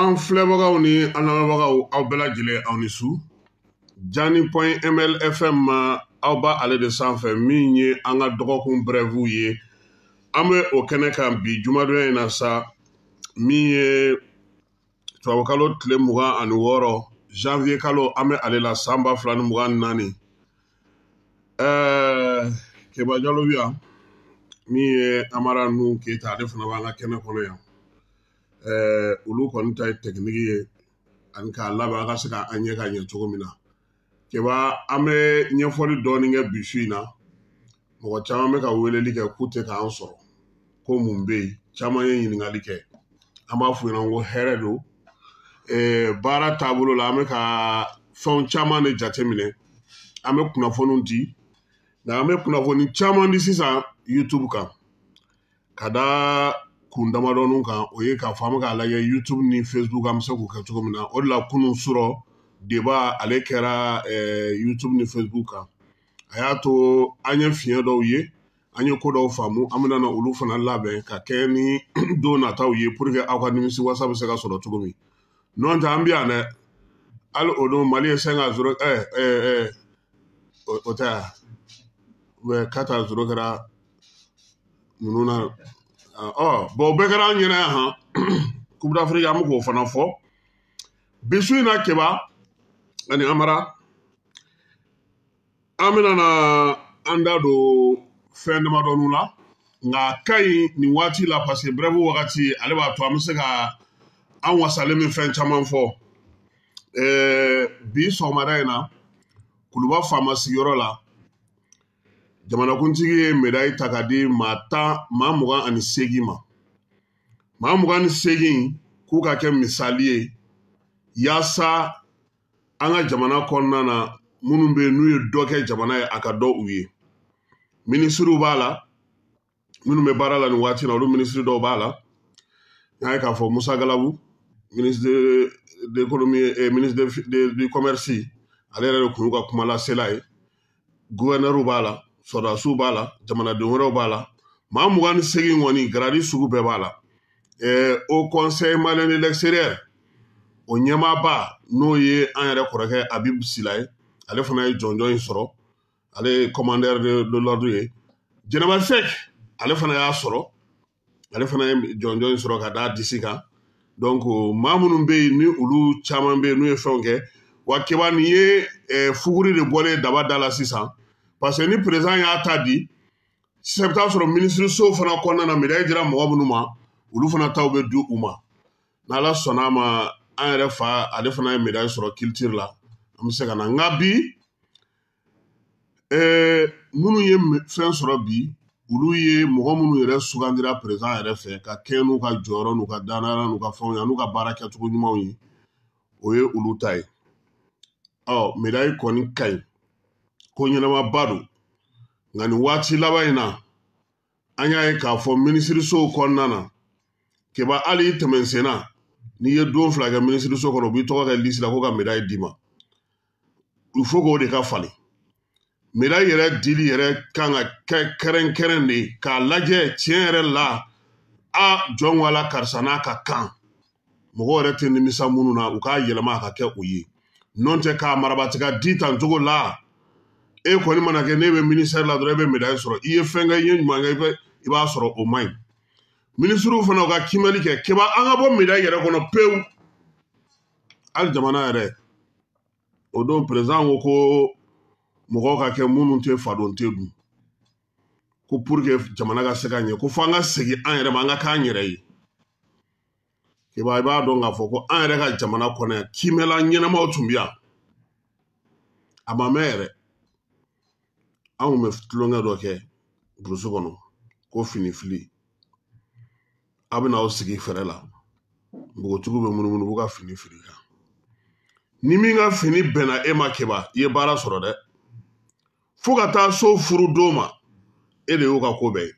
an filɛbagaw ni an lamɛnbagaw aw bɛɛ lajɛlen aw ni su jani pɔn mlfm ma aw b'a ale de sanfɛ min ye an ka dɔgɔkun brɛvuw ye an bɛ o kɛnɛ kan bi jumadonya in na sa min ye tubabukalo tile mugan ani wɔɔrɔ janvier kalo an bɛ ale la san ba fila ni mugan ni naani ɛɛ keba jalo bi yan min ye amara nu keyita ale fana b'an ka kɛnɛ kɔnɔ yan ɛɛ olu kɔni ta ye tɛkiniki ye ani k'a labɛn a ka se ka an ɲɛ ka ɲɛ cogo min na keba an bɛ ɲɛfɔli dɔɔni kɛ bi su in na mɔgɔ caman bɛ ka weleli kɛ k'u tɛ k'an sɔrɔ ko mun bɛ yen caman ye ɲininkali kɛ an b'a f'u ɲɛna ko hɛrɛ don baara taabolo la an bɛ ka fɛnw caman de jateminɛ an bɛ kunnafoniw di nka an bɛ kunnafoni caman di sisan youtube kan ka da kun damadɔnu kan o ye k'a fɔ an bɛ k'a lajɛ youtube ni facebook an bɛ se k'u kɛ cogo min na o de la kunun sɔrɔ deba ale kɛra youtube ni facebook kan a y'a to an ye fiɲɛ dɔw ye an ye ko dɔw faamu an bɛna olu fana labɛn ka kɛ ni don nataw ye pour que aw ka nimisi wasa bɛ se ka sɔrɔ cogo min n'o tɛ an bɛ yan dɛ hali o don mali ye sɛn ka zoro ɛ ɛ ɛ o tɛ yan mɛ k'a ta zoro kɛra ninnu na ɔ bɔn o bɛɛ kɛra an ɲɛna yan han kubudafiriki an bɛ k'o fana fɔ bisu in na keba ani amara an bɛna na an da don fɛn damadɔnu la nka a ka ɲi nin waati la paseke brɛfu wagati ale b'a to an bɛ se ka an wasalen bɛ fɛn caman fɔ bi sɔgɔmada in na kuluba faama sigiyɔrɔ la jamanakuntigi ye medayi ta ka di maa tan maa mugan ani seegin ma maa mugan ni seegin k'u ka kɛ misali ye yaasa an ka jamana kɔnɔna na minnu bɛ yen n'u ye dɔ kɛ jamana ye a ka dɔ u ye minisiriw b'a la minnu bɛ baara la nin waati na olu minisiri dɔw b'a la n y'a ye k'a fɔ musa galabu minisiri de kolomi eh, minisiri de commerce ale yɛrɛ de kun y'u ka kuma lasela ye guvɛnɛriw b'a la sɔrɔdasiw b'a la jamanaden wɛrɛw b'a la maa mugan ni segin kɔni garadi sugu bɛɛ b'a la o kɔnsɛyi maliyɛn de lɛkisiriyɛri o ɲɛmaaba n'o ye an yɛrɛ kɔrɔkɛ abibu sila ye ale fana ye jɔnjɔn in sɔrɔ ale ye kɔmandɛri de lɔdu ye jɛnɛba sɛki ale fana y'a sɔrɔ ale fana ye jɔnjɔn in sɔrɔ ka d'a disi kan donc maa minnu bɛ yen ni olu caman bɛ yen n'u ye fɛnw kɛ wa keba nin ye eh, fuguri de bɔlen daba da la sisan parce que ni perezan y'a ta di sisan i bɛ taa sɔrɔ minisiriso fana kɔnɔna na mɛdɛɛ dira mɔgɔ minnu ma olu fana taw bɛ di u ma n'ala sɔnna a ma an yɛrɛ fa ale fana ye mɛdɛɛ sɔrɔ kilitiri la an bɛ se ka na nka bi ɛɛ minnu ye fɛn sɔrɔ bi olu ye mɔgɔ minnu yɛrɛ sugandira perezan yɛrɛ fɛ ka kɛ n'u ka jɔyɔrɔ n'u ka danaya n'u ka fɛnw ye n'u ka baara kɛcogo ɲumanw ye o ye olu ta ye ɔ medayi kɔni ka ɲi ko ɲɛnamaba don nka nin waati laban in na an y'a ye k'a fɔ minisirisow kɔnɔna na keba hali tɛmɛnsenna n'i ye don fila kɛ minisiriso kɔnɔ u b'i tɔgɔ kɛ lisi la ko ka medayi d'i ma il faut k'o de ka falen medayi yɛrɛ dili yɛrɛ kan ka kɛ kɛrɛnkɛrɛn de ye k'a lajɛ tiɲɛ yɛrɛ la a jɔn ko a la karisa n'a ka kan mɔgɔ yɛrɛ tɛ nimisa minnu na u k'a yɛlɛma a ka kɛ o ye nɔ tɛ k'a marabatiga di tan cogo la e kɔni mana kɛ ne bɛ minisɛri la dɔrɔn e bɛ medayi sɔrɔ i ye fɛn kɛ i ye ɲuman kɛ i b'a sɔrɔ o man ɲi minisiriw fana u ka kimɛli kɛ keba an ka bɔ medayi yɛrɛ kɔnɔ pewu hali jamana yɛrɛ o don perezan ko ko mɔgɔw ka kɛ minnu tɛ fadon tɛ dun ko puruke jamana ka se ka ɲɛ ko fo an ka segin an yɛrɛ ma an ka k'an yɛrɛ ye i b'a i b'a dɔn k'a fɔ ko an yɛrɛ ka jamana kɔnɔ yan kimɛla ɲɛnamaw tun bɛ yan a ma mɛn yɛrɛ an kun bɛ tulonkɛ dɔ kɛ burusi kɔnɔ ko fini fili a bɛ n'aw sigi fɛɛrɛ la npogotigiw bɛ munumunu b'u ka fini fili kan ni min ka fini bɛnna e ma kɛba i ye baara sɔrɔ dɛ fo ka taa so furu don ma e de y'o ka ko bɛɛ ye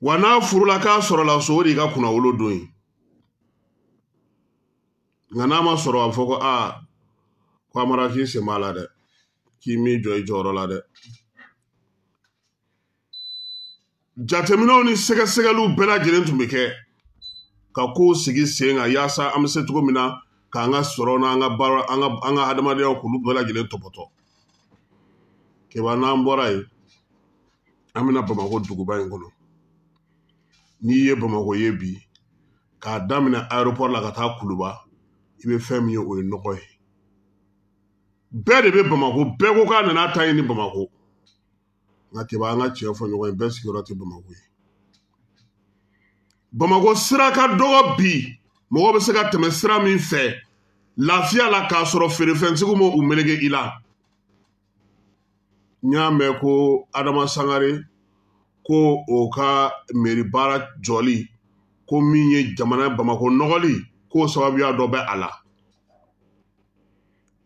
wa n'a furula k'a sɔrɔla so o de y'i ka kunna wolo don ye nka n'a ma sɔrɔ a fɔ ko aa ko amara k'i sen b'a la dɛ k'i m'i jɔ i jɔyɔrɔ la dɛ jateminɛw ni sɛgɛsɛgɛliw bɛɛ lajɛlen tun bɛ kɛ ka kow sigi sen kan yaasa an bɛ se cogo min na k'an ka sɔrɔ n'an ka baara an ka an ka hadamadenya k'olu bɛɛ lajɛlen tɔpɔtɔ kɛba n'an bɔra yen an bɛna bamakɔ duguba in kɔnɔ n'i ye bamakɔ ye bi k'a daminɛ aéroport la ka taa kuluba i bɛ fɛn min ye o ye nɔgɔ ye bɛɛ de bɛ bamakɔ bɛɛ ko k'a nana ta ɲini bamakɔ nka tɛ an ka cɛ fɔ ɲɔgɔn ye bɛɛ sigiyɔrɔ tɛ bamakɔ ye bamakɔ sira ka dɔgɔ bi mɔgɔ bɛ se ka tɛmɛ sira min fɛ lafiya la k'a sɔrɔ feerefɛntigiw ma u melege i la n y'a mɛn ko adama sangare ko o ka meri baara jɔli ko min ye jamana bamakɔ nɔgɔli k'o sababuya dɔ bɛ a la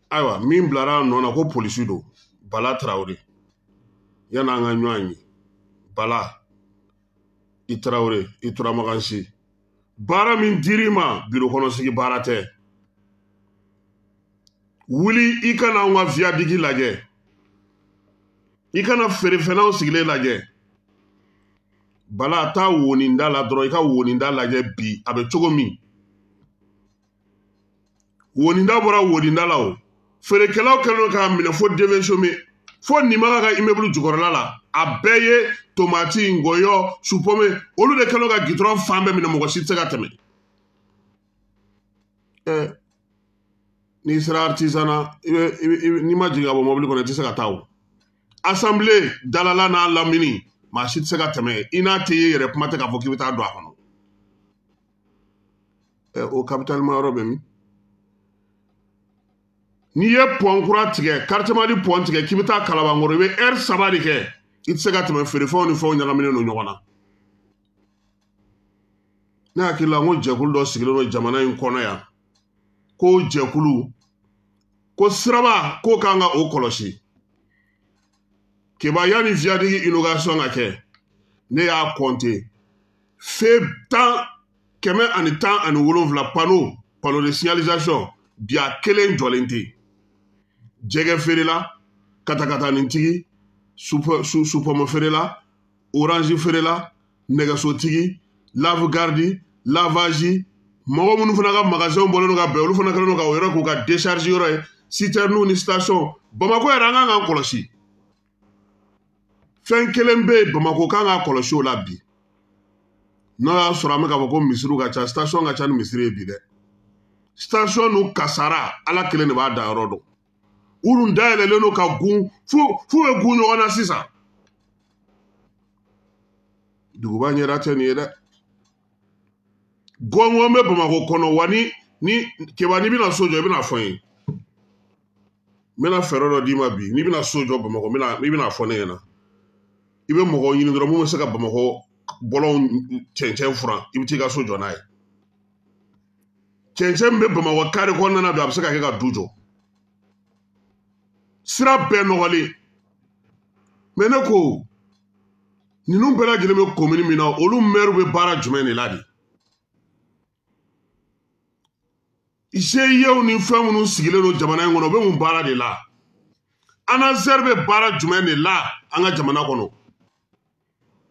ayiwa min bilara a nɔ na ko polisi don bala tarawele yanni an ka ɲɔgɔn ye bala i tarawele i turamagansi baara min dir'i ma biro kɔnɔsigi baara tɛ wuli i kana an ka viyadigi lajɛ i kana feerefɛnnaw sigilen lajɛ bala taa woninda la dɔrɔn i ka woninda lajɛ bi a bɛ cogo min woninda bɔra woninda la o feerekɛlaw kɛlen don k'a minɛ fo devesome fo nimaga ka immeuble jukɔrɔla la a bɛɛ ye tomati ngɔyɔ supɔme olu de kɛlen don ka gitɔrɔn fan bɛɛ minɛ mɔgɔ si tɛ se ka tɛmɛ ɛ n'i sera artisana i bɛ n'i ma jigin ka bɔ mɔbili kɔnɔ i tɛ se ka taa o assemblée dalala n'a lamini maa si tɛ se ka tɛmɛ i n'a tɛ ye yɛrɛ kuma tɛ k'a fɔ k'i bɛ taa don a kɔnɔ ɛ o capital ma yɔrɔ bɛ min n'i ye pɔn kura tigɛ karitimali pɔn tigɛ k'i bɛ taa kalabankɔrɔ i bɛ ɛri saba de kɛ i tɛ se ka tɛmɛ feerefɛnw ni fɛnw ɲagaminen don ɲɔgɔn na ne hakili la n ko jɛkulu dɔ sigilen don jamana in kɔnɔ yan ko jɛkulu ko siraba k'o kan ka o kɔlɔsi keba yanni fiyadigi inogasiɔn ka kɛ ne y'a kɔnte fe tan kɛmɛ ani tan ani wolonfila pano pano de signalisation bi a kelen jɔlen tɛ jɛgɛ feerela katakatanitigi supɔmɔ feerela orange feerela nɛgɛsotigi lave gardi lavage mɔgɔ minnu fana ka magasinw bɔlen don ka bɛn olu fana kɛlen don ka o yɔrɔ k'u ka décharge yɔrɔ ye sitɛriniw ni station bamako yɛrɛ an kan k'an kɔlɔsi fɛn kelen bɛ yen bamakɔ kan ka kɔlɔsi o la bi n'o y'a sɔrɔ an bɛ k'a fɔ ko misiriw ka ca station ka ca ni misiri ye bi dɛ station nu kasara ala kelen de b'a da yɔrɔ dɔn olu dayɛlɛlen don ka gun fo fo bɛ gun ɲɔgɔn na sisan duguba ɲɛda tɛ nin ye dɛ gɔngɔn bɛ bamakɔ kɔnɔ wa ni ni keba n'i bɛna so jɔ i bɛna fɔ n ye n bɛna fɛɛrɛ dɔ d'i ma bi n'i bɛna so jɔ bamakɔ n bɛna i bɛna fɔ ne ɲɛna i bɛ mɔgɔ ɲini dɔrɔn mun bɛ se ka bamakɔ bɔlɔnw cɛncɛn furan i bɛ t'i ka so jɔ n'a ye cɛncɛn min bɛ bamakɔ kari kɔnɔna na bi a bɛ se ka kɛ ka du jɔ sira bɛɛ nɔgɔlen mɛ ne ko ninnu bɛɛ lajɛlen bɛ komini min na olu mɛriw bɛ baara jumɛn de la de seyew ni fɛn minnu sigilen don jamana in kɔnɔ u bɛ mun baara de la anazɛri bɛ baara jumɛn de la an ka jamana kɔnɔ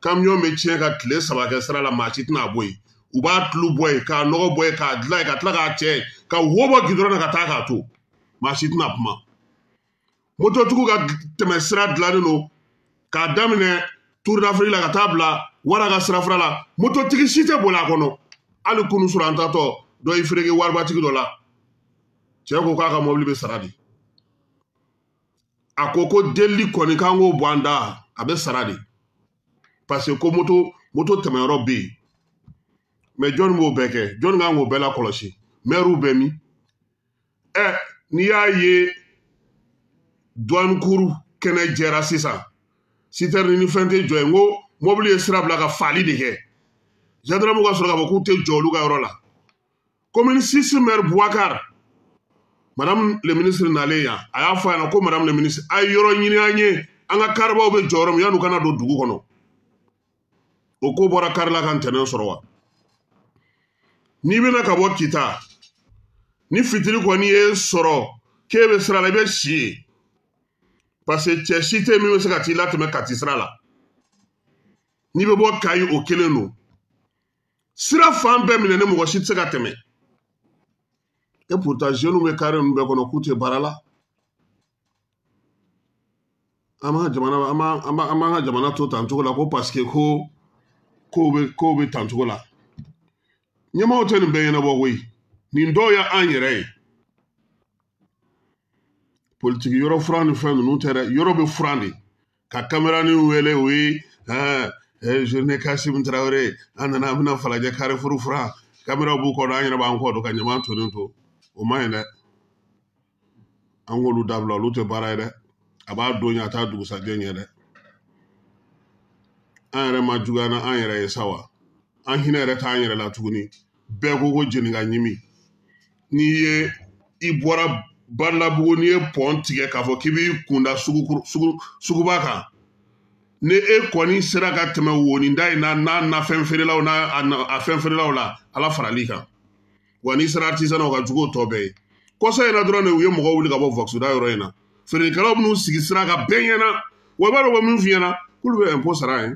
kamiyɔn bɛ tiɲɛ ka tile saba kɛ sira la maa si tɛna a bɔ yen u b'a tulu bɔ yen k'a nɔgɔ bɔ yen k'a dilan yen ka tila k'a cɛ ka wo bɔ gidɔrɔn na ka taa k'a to maa si tɛna kuma mototigiw ka tɛmɛ sira dilannen don k'a daminɛ turudafiri la ka taa bila wara ka sirafara la mototigi si tɛ boli a kɔnɔ hali kunu sɔrɔ an tatɔ dɔ y'i fereke waribatigi dɔ la cɛ ko k'a ka mɔbili bɛ sara de a ko ko delili kɔni k'an k'o bɔ an da a bɛ sara de parce que ko moto moto tɛmɛyɔrɔ bɛ yen mɛ jɔnni b'o bɛɛ kɛ jɔnni kan k'o bɛɛ lakɔlɔsi mɛriw bɛ min ɛ n'i y'a ye duwanikuru kɛnɛ jɛra sisan sitɛrini ni fɛn tɛ jɔ yen n ko mɔbili ye sira bila ka faali de kɛ zandarmu ka sɔrɔ k'a fɔ k'u tɛ jɔ olu ka yɔrɔ la komini sisi mɛri buwakari madame le ministre nalen yan a y'a fɔ a ɲɛna ko madame le ministre a ye yɔrɔ ɲini an ye an ka karibaw bɛ jɔyɔrɔ min yan'u kana don dugu kɔnɔ o ko bɔra karila ka ntɛnɛn sɔrɔ wa n'i bɛna ka bɔ kita ni fitiri kɔni ye sɔrɔ k'e bɛ sira la i bɛ si ye parce que cɛ si tɛ min bɛ se ka t'i latɛmɛ kati sira la n'i bɛ bɔ kayi o kelen don sira fan bɛɛ minɛ ni mɔgɔ si tɛ se ka tɛmɛ e pourtant jeunes bɛ kare ninnu bɛɛ kɔnɔ k'u tɛ baara la an b'an ka jamana an b'an an b'an an b'an ka jamana to tan cogo la ko paseke ko kow bɛ kow bɛ tan cogo la ɲɛmɔgɔw tɛ nin bɛɛ ɲɛnabɔ koyi nin dɔw ye an yɛrɛ ye politiki yɔrɔ furan ni fɛn ninnu tɛ dɛ yɔrɔ bɛ furan de ka kamerani wele o ye journée kasim tarawele an nana an bɛna falajɛ karifuru fura kameraw b'u kɔnɔ an yɛrɛ b'an kɔ don ka ɲama tonnen to o man ɲi dɛ an k'olu dabila olu tɛ baara ye dɛ a b'a don ɲɛ a t'a dugusajɛ ɲɛ dɛ an yɛrɛ ma juguya na an yɛrɛ ye sa wa an hinɛ yɛrɛ t'an yɛrɛ la tuguni bɛɛ ko ko jenika ɲimi n'i ye i bɔra barilabugu n'i ye pɔn tigɛ k'a fɔ k'i b'i kunda suguba kan ni e kɔni sera ka tɛmɛ woninda in na n'a nafɛn feerelaw n'a fɛn feerelaw la ala farali kan wa n'i sera artisan o ka jugu tɔ bɛɛ ye kɔsa in na dɔrɔn de u ye mɔgɔ wuli ka bɔ vakusuda yɔrɔ in na feerekɛlaw minnu sigi sira ka bɛɛ ɲɛna wa i b'a dɔn ka min f'i ɲɛna k'olu bɛ ɛnpo sara ye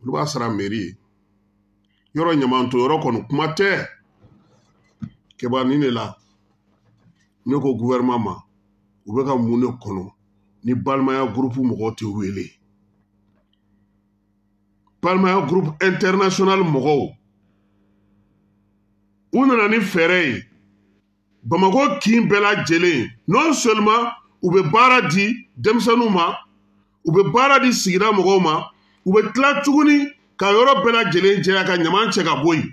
olu b'a sara meri ye yɔrɔ ɲamanto yɔrɔ kɔni kuma tɛ kɛba nin de la ne ko guwɛrɛman ma u bɛ ka mun de kɔnɔ ni balimaya gurupu mɔgɔw tɛ wele balimaya gurupu ɛntɛrinasiyonali mɔgɔw u nana ni fɛɛrɛ ye bamakɔ kin bɛɛ lajɛlen non seulement u bɛ baara di denmisɛnninw ma u bɛ baara di sigida mɔgɔw ma u bɛ tila tuguni ka yɔrɔ bɛɛ lajɛlen jɛya ka ɲaman cɛ ka bɔ yen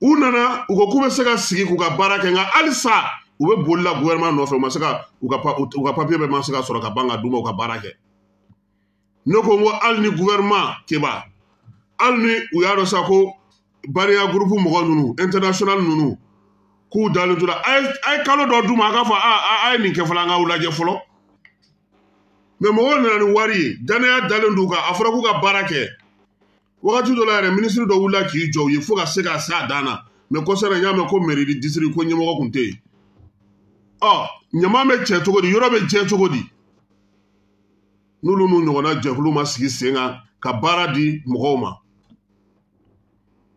u nana u ko k'u bɛ se ka sigi k'u ka baara kɛ nka halisa u bɛ boli la gouvernement nɔfɛ u ma se ka u ka u ka papier bɛɛ ma se ka sɔrɔ ka ban ka d'u ma u ka baara kɛ ne ko n ko hali ni gouvernement teba hali ni u y'a dɔn sa ko bariya groupe mɔgɔ ninnu international ninnu k'u dalen tora a ye kalo dɔ d'u ma a k'a fɔ a ye nin kɛ fɔlɔ an k'aw lajɛ fɔlɔ mɛ mɔgɔw nana ni wari ye dannaya dalen d'u kan a fɔra k'u ka baara kɛ wagati dɔ la yɛrɛ minisiri dɔ wulila k'i jɔ u ye fo ka se ka s'a dan na mɛ kɔsɛbɛ n y'a mɛn ko mɛridi disiri ko ɲɛmɔgɔ tun tɛ yen ɔ ɲama bɛ cɛ cogo di yɔrɔ bɛ jɛ cogo di n'olu n'u ɲɔgɔnna jɛkulu ma sigi sen kan ka baara di mɔgɔw ma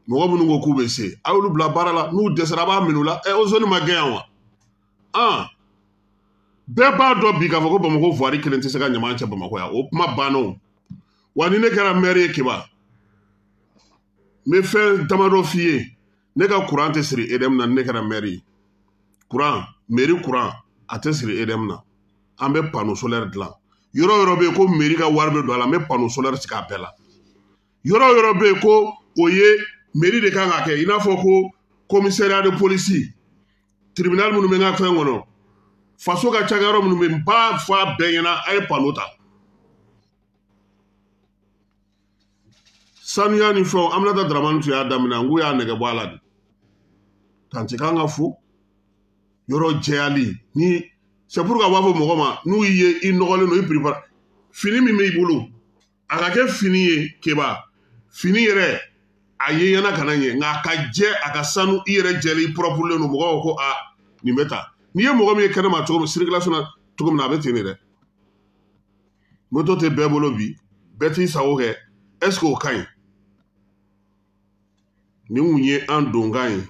mɔgɔ minnu ko k'u bɛ se a y'olu bila baara la n'u dɛsɛra a b'a minɛ u la ɛ ozoni ma gɛn yan wa an bɛɛ b'a dɔn bi k'a fɔ ko bamakɔ vuwari kelen tɛ se ka ɲama cɛ bamakɔ yan o kuma banna o wa ni ne kɛra mɛri ye kiba n bɛ fɛn damadɔ f'i ye ne ka kuran tɛ siri edɛmu na ne kɛra mɛri ye kuran meri kuran a tɛ siri edɛmu na an bɛ pano solɛri dilan yɔrɔ yɔrɔ bɛ yen ko meri ka wari bɛ don a la n bɛ pano solɛri sigi a bɛɛ la yɔrɔ yɔrɔ bɛ yen ko o ye meri de kan ka kɛ i n'a fɔ ko komisariya de polisi tribunal minnu bɛ n ka fɛn kɔnɔ faso ka cakɛ yɔrɔ minnu bɛ n b'a fɔ a bɛɛ ɲɛna a ye pano ta sanuya ni fɛnw aminata daramani tun y'a daminɛ n k'u y'a nɛgɛ bɔ a la de tanti kan ka fo yɔrɔ jɛyali ni sɛpuru ka b'a fɔ mɔgɔ ma n'u y'i ye i nɔgɔlen don i piripara fini min b'i bolo a ka kɛ fini ye keba fini yɛrɛ a ye ɲɛna kana ɲɛ nka a ka jɛ a ka sanu i yɛrɛ jɛlen i pɔrɔpulen don mɔgɔw ko a nin bɛ ta n'i ye mɔgɔ min ye kɛnɛma cogo min sirikilasɔn na cogo min na a bɛ ten de dɛ moto tɛ bɛɛ bolo bi bɛɛ t'i sago kɛ est ce que o ka ɲi nin kun ye an donkan ye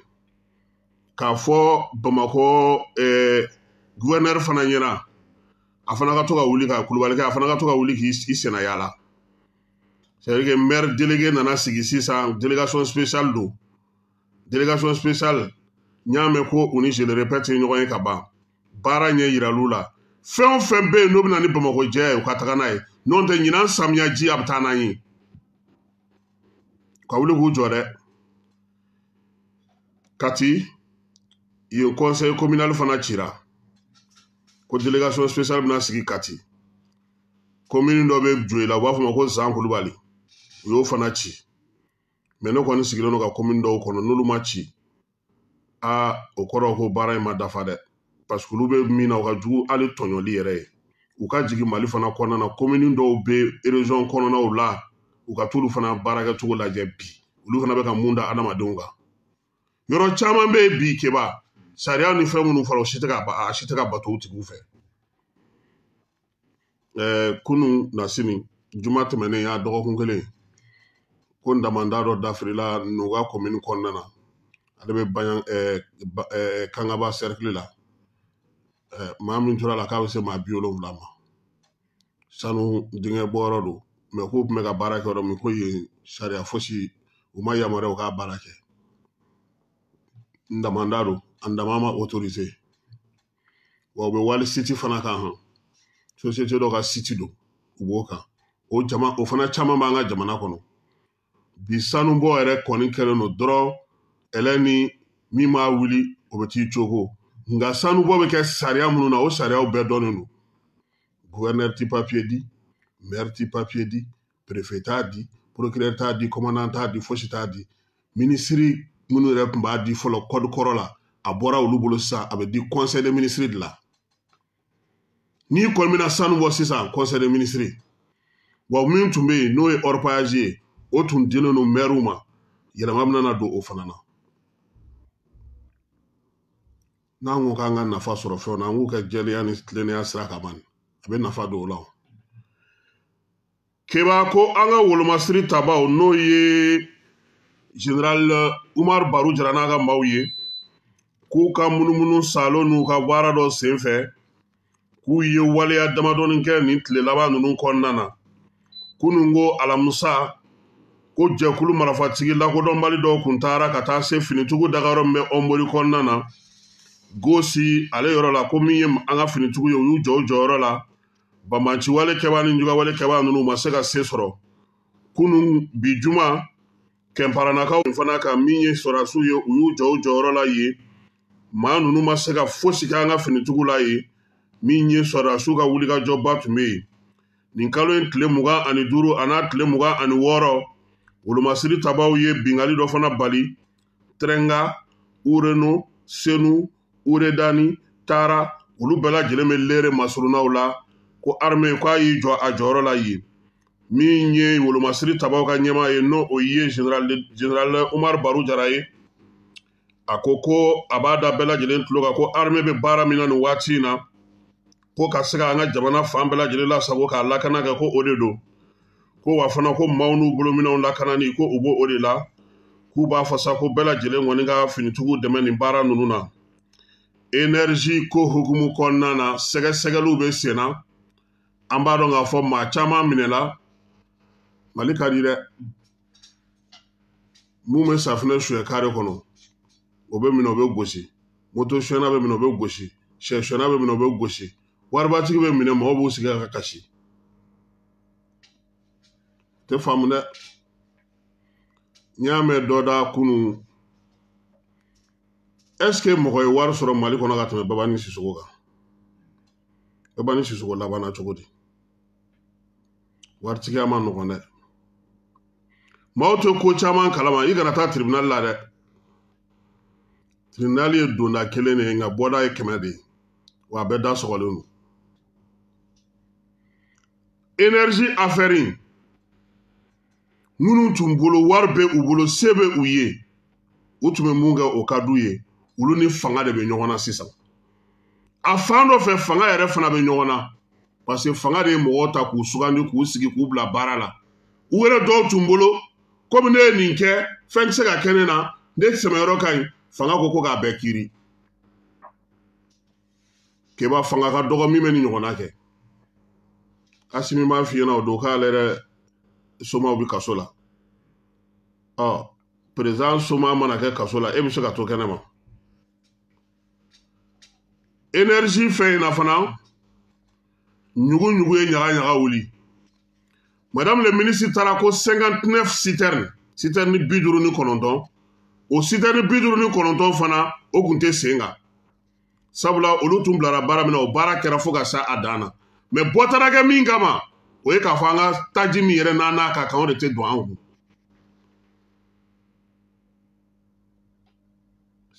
k'a fɔ bamakɔ eh, guvɛnɛri fana ɲɛna a fana ka to ka wuli ka kulubali kɛ a fana ka to ka wuli k'i sɛnɛya la c'est à dire que maire délégué nana sigi sisan délégation spéciale don délégation spéciale n y'a mɛn ko u ni je le répète ɲɔgɔn ye ka ban baara ɲɛ yiraliw la fɛn o fɛn bɛ yen n'o bɛna ni bamakɔ jɛya ye u ka taga n'a ye n'o tɛ ɲinan samiya ji a bɛ taa n'an ye ka wuli k'u jɔ dɛ kati yen conseil communal fana cira ko délégation spéciale bɛna sigi kati commune dɔ bɛ joyi la u b'a fɔ o ma ko zan kulubali u y'o fana ci mɛ ne kɔni sigilen don ka commune dɔw kɔnɔ n'olu ma ci aa o kɔrɔ ko baara in ma dafa dɛ parce que olu bɛ min na u ka jugu hali tɔɲɔli yɛrɛ ye u ka jigin mali fana kɔnɔna na komini dɔw bɛ erezɔn kɔnɔnaw la u ka t'olu fana baarakɛcogo lajɛ bi olu fana bɛ ka mun da adamadenw kan yɔrɔ caman bɛ yen bi keba sariya ni fɛn minnu fɔra o si tɛ ka a si tɛ ka bato tigiw fɛ eh, kunu na sini juma tɛmɛnen y'a dɔgɔkun kelen ko n damanda dɔ dafirila nuga komini kɔnɔna na ale bɛ bayan eh, eh, kangaba sɛrikili la eh, maa min tora la k'a bɛ se maa bi wolonwula ma sanu dingɛ bɔyɔrɔ don mɛ k'u tun bɛ ka baara kɛ yɔrɔ min ko yen sariya fosi u ma yamaruya u k'a baara kɛ n damanda don an dama ma otorize wa u bɛ wali siti fana kan hɔn sosiyete dɔ ka siti don u b'o kan o jama o fana caman b'an ka jamana kɔnɔ bi sanubɔ yɛrɛ kɔni kɛlen don dɔrɔn ɛlɛ ni min b'a wuli o bɛ t'i cogo nka sanubɔ bɛ kɛ sariya minnu na o sariyaw bɛɛ dɔnnen don guvɛrnɛri ti papiye di mɛri ti papiye di perefe t'a di porokirɛ t'a di kɔmandan t'a di fosi t'a di minisiri minnu yɛrɛ tun b'a di fɔlɔ kɔdi kɔrɔ la a bɔra olu bolo sisan a bɛ di kɔnsɛ de minisiri de la n'i kɔni bɛna sanu bɔ sisan kɔnsɛ de minisiri wa min tun bɛ yen n'o ye ɔrɔpayazi ye o tun dilen don mɛriw ma yɛlɛma bɛna don o fana na n'an ko k'an ka nafa sɔrɔ fɛnw na an k'u kɛ jɛlenya ni tilennenya sira ka ban a bɛ nafa don o la kebaa ko an ka wolomasiri tabaw n'o ye general umar baru jara n'a ka maaw ye k'u ka munumunu salo n'u ka baara dɔ senfɛ k'u ye waleya damadɔni kɛ nin tile laban ninnu kɔnɔna na kunun ko alamusa ko jɛkulu marafatigi lakodɔnbali dɔw kun taara ka taa se finitugu dagayɔrɔ min bɛ ɔnbori kɔnɔna na gosi ale yɔrɔ la ko min ye an ka finitugu ye u y'u jɔ u jɔyɔrɔ la banbanciwale kɛbaa ni jugawale kɛbaa ninnu ma se ka se sɔrɔ kunun bi juma kɛnparanakaw fana ka min ye sɔrasiw ye u y'u jɔ u jɔyɔrɔ la yen maa ninnu ma se ka fosi kɛ an ka finitigiw la yen min ye sɔrasiw ka wulikajɔba tun bɛ yen nin kalo in tile mugan ani duuru an'a tile mugan ani wɔɔrɔ wolomasiri tabaw ye bingali dɔ fana bali tɛrɛnga ureno senu uredani taara olu bɛɛ lajɛlen bɛ lere masurunnaw la ko arme k'a y'i jɔ a jɔyɔrɔ la yen min ye wolomasiri tabaw ka ɲɛmaa ye n'o o ye general umar baru jara ye a ko ko a b'a da bɛɛ lajɛlen tulo kan ko arme bɛ baara min na nin waati in na ko ka se ka an ka jamana fan bɛɛ lajɛlen lasago k'a lakana kɛ ko o de don ko wa fana ko maaw n'u bolominɛw lakanani ko u b'o o de la k'u b'a fɔ sa ko bɛɛ lajɛlen kɔni ka finitigiw dɛmɛ nin baara ninnu na enerzi ko hukumu kɔnɔna na sɛgɛsɛgɛliw bɛ sen na an b'a dɔn k'a fɔ maa caman minɛla mali ka di dɛ mun bɛ safinɛ suɲɛ kare kɔnɔ o bɛ minɛ o bɛ gosi moto suɲɛna bɛ minɛ o bɛ gosi sɛ suɲɛna bɛ minɛ o bɛ gosi waribatigi bɛ minɛ mɔgɔw b'u sigi ka kasi tɛ faamu dɛ n y'a mɛn dɔ da kunun ɛsike mɔgɔ ye wari sɔrɔ mali kɔnɔ ka tɛmɛ baba ni sisogo kan baba ni sisogo labanna cogo di waritigiya ma nɔgɔn dɛ maaw tɛ ko caman kalama i kana taa tiribinali la dɛ tiribinali ye donda kelen de ye nka bɔda ye kɛmɛ de ye wa a bɛɛ da sɔgɔlen don energy affaire in minnu tun bolo wari bɛ u bolo se bɛ u ye u tun bɛ mun kɛ o ka d'u ye olu ni fanga de bɛ ɲɔgɔn na sisan a fan dɔ fɛ fanga yɛrɛ fana bɛ ɲɔgɔn na parce que fanga de ye mɔgɔw ta k'u sugandi k'u sigi k'u bila baara la u yɛrɛ dɔw tun bolo komi ne ye nin kɛ fɛn tɛ se ka kɛ ne na ne sɛmɛyɔrɔ ka ɲi fanga ko ko k'a bɛɛ kiri k'e b'a fanga ka dɔgɔ min bɛ nin ɲɔgɔnna kɛ asimi b'a f'i ɲɛna o don k'ale yɛrɛ somaw bɛ kaso la ɔ perezan soma mana kɛ kaso la e bɛ se ka to kɛnɛ ma enɛrizi fɛn in na fana ɲugu ɲugu ye ɲaga ɲaga wuli madame le ministre taara ko 59 citerne citerne bi duuru ni kɔnɔntɔn o citerne bi duuru ni kɔnɔntɔn fana o tun tɛ sen kan sabula olu tun bilara baara min na o baara kɛra fo ka se a dan na mɛ bɔ taara kɛ min kama o ye k'a fɔ an ka taji min yɛrɛ n'an n'a ka kan o de tɛ don an kun